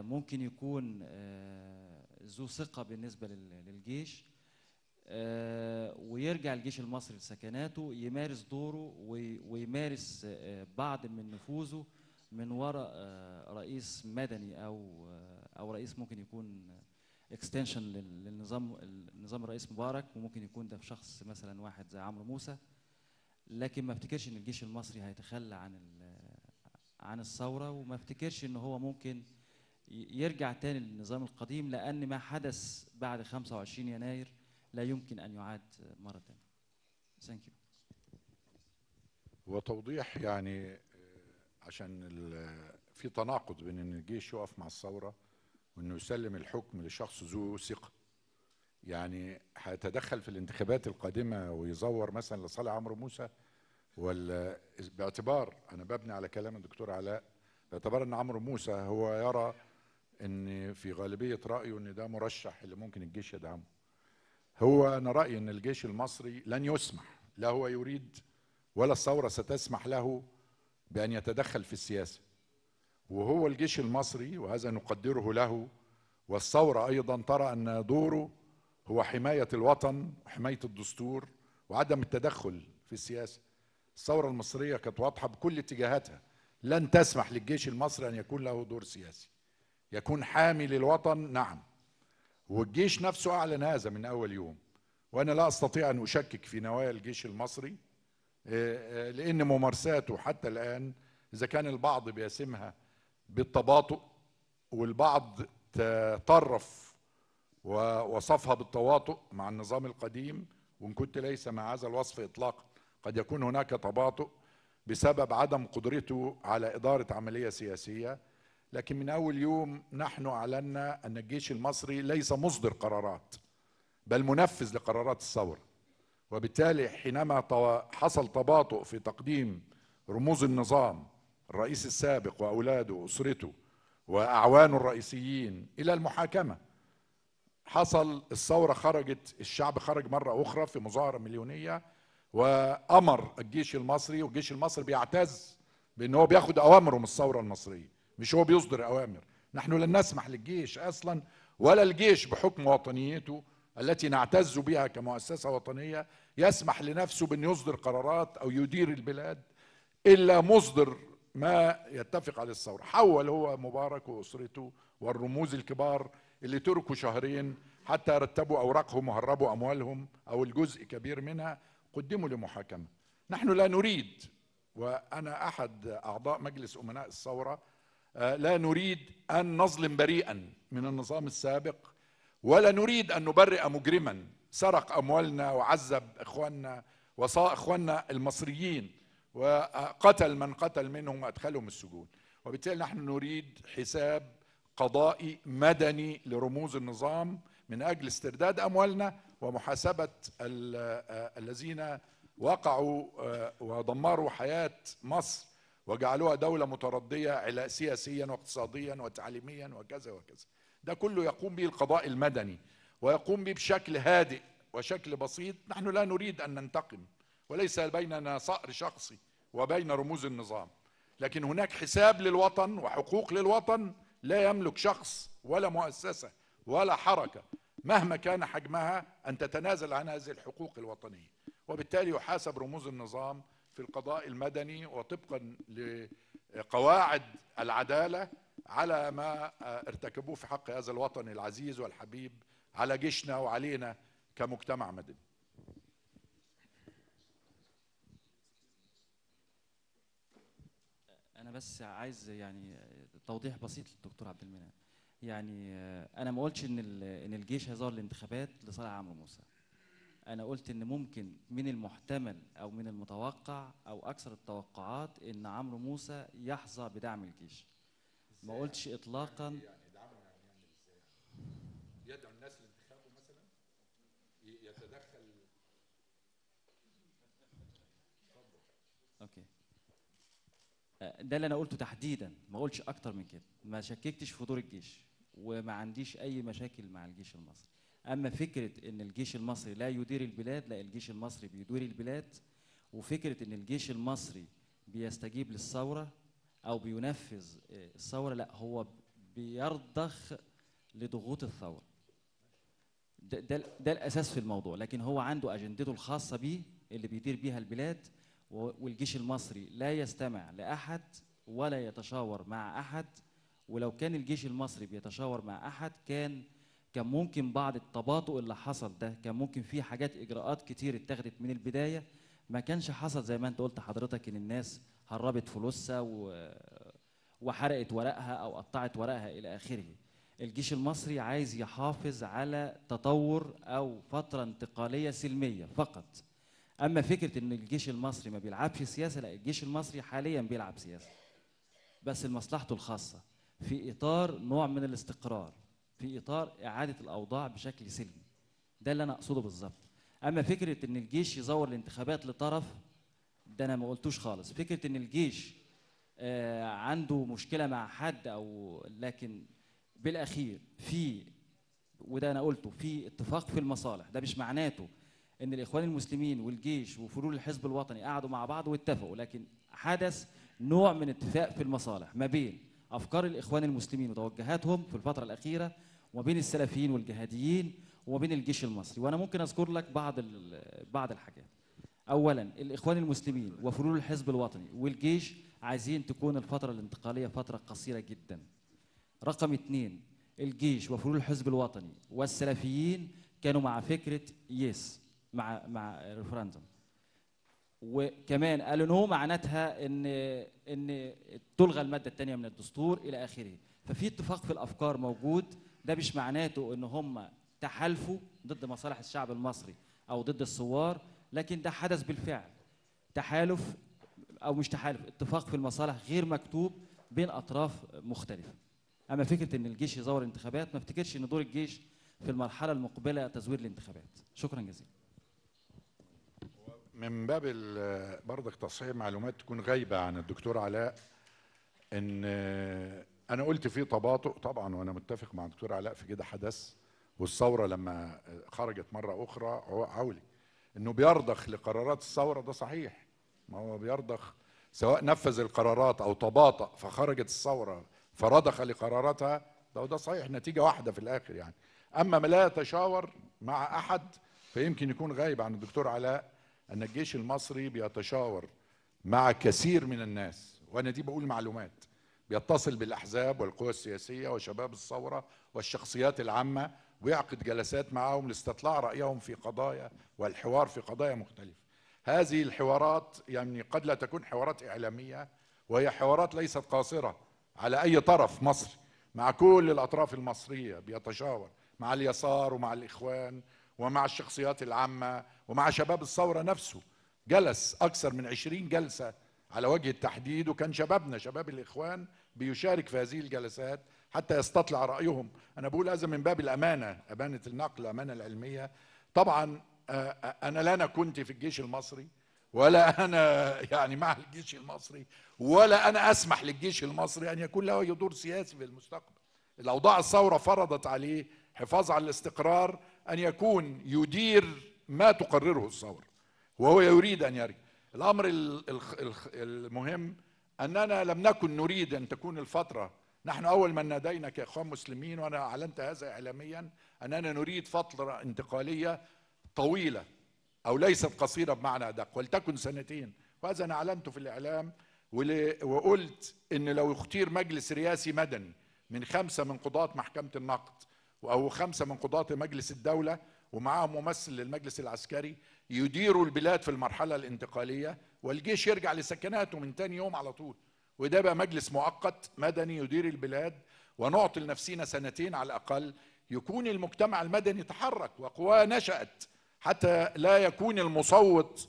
ممكن يكون آه، ذو ثقة بالنسبة لل- للجيش آه، ويرجع الجيش المصري لسكناته يمارس دوره وي- ويمارس آه، بعض من نفوذه من وراء آه، رئيس مدني أو آه، أو رئيس ممكن يكون extension للنظام النظام الرئيس مبارك وممكن يكون ده شخص مثلا واحد زي عمرو موسى. لكن ما افتكرش إن الجيش المصري هيتخلى عن عن الثورة وما افتكرش إن هو ممكن يرجع تاني للنظام القديم لأن ما حدث بعد 25 يناير لا يمكن أن يعاد مرة ثانية. thank you. وتوضيح يعني آه، عشان في تناقض بين إن الجيش يقف مع الثورة وإنه يسلم الحكم لشخص ذو ثقة يعني هيتدخل في الانتخابات القادمة ويزور مثلا لصالح عمرو موسى ولا باعتبار أنا ببني على كلام الدكتور علاء باعتبار إن عمرو موسى هو يرى إن في غالبية رأيه إن ده مرشح اللي ممكن الجيش يدعمه. هو أنا رأيي إن الجيش المصري لن يسمح لا هو يريد ولا الثورة ستسمح له بأن يتدخل في السياسة. وهو الجيش المصري وهذا نقدره له والثورة أيضا ترى أن دوره هو حماية الوطن وحمايه الدستور وعدم التدخل في السياسة. الثورة المصرية كانت واضحة بكل اتجاهاتها. لن تسمح للجيش المصري أن يكون له دور سياسي. يكون حامي للوطن. نعم. والجيش نفسه أعلن هذا من أول يوم. وأنا لا أستطيع أن أشكك في نوايا الجيش المصري آه، آه، لأن ممارساته حتى الآن إذا كان البعض بيسمها بالتباطؤ والبعض تطرف ووصفها بالتواطؤ مع النظام القديم وإن كنت ليس مع هذا الوصف اطلاقا. قد يكون هناك تباطؤ بسبب عدم قدرته على إدارة عملية سياسية. لكن من أول يوم نحن أعلنا أن الجيش المصري ليس مصدر قرارات بل منفذ لقرارات الثورة. وبالتالي حينما حصل تباطؤ في تقديم رموز النظام الرئيس السابق وأولاده وأسرته واعوانه الرئيسيين إلى المحاكمة حصل الثورة خرجت الشعب خرج مرة أخرى في مظاهرة مليونية وأمر الجيش المصري والجيش المصري بيعتز بان هو بياخد أوامره من الثورة المصرية. مش هو بيصدر أوامر. نحن لن نسمح للجيش أصلا ولا الجيش بحكم وطنيته التي نعتز بها كمؤسسة وطنية يسمح لنفسه بأن يصدر قرارات أو يدير البلاد إلا مصدر ما يتفق عليه الثورة. حول هو مبارك وأسرته والرموز الكبار اللي تركوا شهرين حتى رتبوا أوراقهم وهربوا أموالهم أو الجزء كبير منها قدموا لمحاكمة. نحن لا نريد وأنا أحد أعضاء مجلس أمناء الثورة آه، لا نريد أن نظلم بريئا من النظام السابق ولا نريد أن نبرئ مجرما. سرق أموالنا وعذب إخواننا وصا إخواننا المصريين وقتل من قتل منهم وأدخلهم السجون. وبالتالي نحن نريد حساب قضائي مدني لرموز النظام من أجل استرداد أموالنا ومحاسبة الذين وقعوا ودمروا حياة مصر وجعلوها دولة متردية سياسيا واقتصاديا وتعليميا وكذا وكذا. ده كله يقوم به القضاء المدني ويقوم به بشكل هادئ وشكل بسيط. نحن لا نريد أن ننتقم وليس بيننا صقر شخصي وبين رموز النظام. لكن هناك حساب للوطن وحقوق للوطن لا يملك شخص ولا مؤسسة ولا حركة مهما كان حجمها أن تتنازل عن هذه الحقوق الوطنية. وبالتالي يحاسب رموز النظام في القضاء المدني وطبقا لقواعد العدالة على ما ارتكبوه في حق هذا الوطن العزيز والحبيب على جيشنا وعلينا كمجتمع مدني. أنا بس عايز يعني توضيح بسيط للدكتور عبد المنعم. يعني أنا ما قلتش إن إن الجيش هيظهر الانتخابات لصالح عمرو موسى. أنا قلت إن ممكن من المحتمل أو من المتوقع أو أكثر التوقعات إن عمرو موسى يحظى بدعم الجيش. ما قلتش اطلاقا. يعني دعمه يعني إزاي؟ يدعو الناس لانتخابه مثلا؟ يتدخل؟ okay. ده اللي أنا قلته تحديدا. ما قلتش أكتر من كده. ما شككتش في دور الجيش. وما عنديش أي مشاكل مع الجيش المصري. أما فكرة إن الجيش المصري لا يدير البلاد لا الجيش المصري بيدير البلاد وفكرة إن الجيش المصري بيستجيب للثورة أو بينفذ الثورة لا هو بيرضخ لضغوط الثورة. ده, ده, ده الأساس في الموضوع. لكن هو عنده أجندته الخاصة بيه اللي بيدير بيها البلاد والجيش المصري لا يستمع لأحد ولا يتشاور مع أحد. ولو كان الجيش المصري بيتشاور مع أحد كان كان ممكن بعض التباطؤ اللي حصل ده كان ممكن في حاجات إجراءات كتير اتخذت من البداية ما كانش حصل زي ما انت قلت حضرتك إن الناس هربت فلوسها و... وحرقت ورقها أو قطعت ورقها إلى آخره. الجيش المصري عايز يحافظ على تطور أو فترة انتقالية سلمية فقط. أما فكرة إن الجيش المصري ما بيلعبش سياسة لا الجيش المصري حاليا بيلعب سياسة بس لمصلحته الخاصة في إطار نوع من الاستقرار. في إطار إعادة الأوضاع بشكل سلمي. ده اللي أنا أقصده بالظبط. أما فكرة إن الجيش يزور الانتخابات لطرف ده أنا ما قلتوش خالص. فكرة إن الجيش آه عنده مشكلة مع حد أو لكن بالأخير في وده أنا قلته في اتفاق في المصالح. ده مش معناته إن الإخوان المسلمين والجيش وفلول الحزب الوطني قعدوا مع بعض واتفقوا لكن حدث نوع من اتفاق في المصالح ما بين أفكار الإخوان المسلمين وتوجهاتهم في الفترة الأخيرة وما بين السلفيين والجهاديين وما بين الجيش المصري. وأنا ممكن أذكر لك بعض بعض الحاجات. اولا الإخوان المسلمين وفلول الحزب الوطني والجيش عايزين تكون الفترة الانتقالية فترة قصيرة جدا. رقم اثنين الجيش وفلول الحزب الوطني والسلفيين كانوا مع فكرة yes مع مع ال referendum وكمان قالوا إن هو معناتها إن إن تلغى المادة الثانية من الدستور إلى آخره. ففي اتفاق في الأفكار موجود ده مش معناته إن هم تحالفوا ضد مصالح الشعب المصري أو ضد الثوار لكن ده حدث بالفعل. تحالف أو مش تحالف اتفاق في المصالح غير مكتوب بين أطراف مختلفة. أما فكرة إن الجيش يزور الانتخابات ما افتكرش إن دور الجيش في المرحلة المقبلة تزوير الانتخابات. شكرا جزيلا. من باب برضك تصحيح معلومات تكون غايبة عن الدكتور علاء إن أنا قلت في تباطؤ طبعا وأنا متفق مع الدكتور علاء في كده حدث والثورة لما خرجت مرة أخرى عو- عولي إنه بيرضخ لقرارات الثورة ده صحيح. ما هو بيرضخ سواء نفذ القرارات أو تباطأ فخرجت الثورة فرضخ لقراراتها ده وده صحيح نتيجة واحدة في الآخر يعني. أما ما لا يتشاور مع أحد فيمكن يكون غايب عن الدكتور علاء أن الجيش المصري بيتشاور مع كثير من الناس وأنا دي بقول معلومات. بيتصل بالأحزاب والقوى السياسية وشباب الثورة والشخصيات العامة ويعقد جلسات معهم لاستطلاع رأيهم في قضايا والحوار في قضايا مختلفة. هذه الحوارات يعني قد لا تكون حوارات إعلامية وهي حوارات ليست قاصرة على أي طرف مصري. مع كل الأطراف المصرية بيتشاور مع اليسار ومع الإخوان ومع الشخصيات العامة ومع شباب الثورة نفسه. جلس أكثر من عشرين جلسة على وجه التحديد وكان شبابنا شباب الإخوان بيشارك في هذه الجلسات حتى يستطلع رأيهم. أنا بقول هذا من باب الأمانة أمانة النقل الامانه العلمية. طبعا آه، آه، أنا لا أنا كنت في الجيش المصري ولا [LAUGHS] أنا يعني مع الجيش المصري ولا أنا أسمح للجيش المصري أن يكون له دور سياسي في المستقبل. الأوضاع الثورة فرضت عليه حفاظ على الاستقرار أن يكون يدير ما تقرره الثورة وهو يريد أن يرجع. الأمر المهم أننا لم نكن نريد أن تكون الفترة. نحن أول من نادينا كإخوان مسلمين وأنا أعلنت هذا اعلاميا أننا نريد فترة انتقالية طويلة أو ليست قصيرة بمعنى أدق ولتكن سنتين. وهذا أنا أعلنته في الإعلام وقلت إن لو اختير مجلس رئاسي مدني من خمسة من قضاة محكمة النقد أو خمسة من قضاة مجلس الدولة ومعاهم ممثل للمجلس العسكري يديروا البلاد في المرحلة الانتقالية والجيش يرجع لسكناته من تاني يوم على طول. وده بقى مجلس مؤقت مدني يدير البلاد ونعطي لنفسنا سنتين على الأقل يكون المجتمع المدني تحرك وقواه نشأت حتى لا يكون المصوت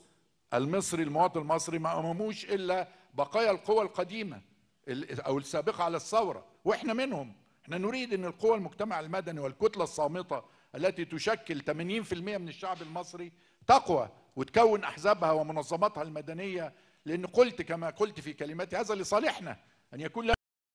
المصري المواطن المصري ما أماموش إلا بقايا القوى القديمة ال- أو السابقة على الثورة وإحنا منهم. إحنا نريد إن القوى المجتمع المدني والكتلة الصامتة التي تشكل 80% من الشعب المصري تقوى وتكون أحزابها ومنظماتها المدنية لأن قلت كما قلت في كلماتي هذا لصالحنا أن يكون لنا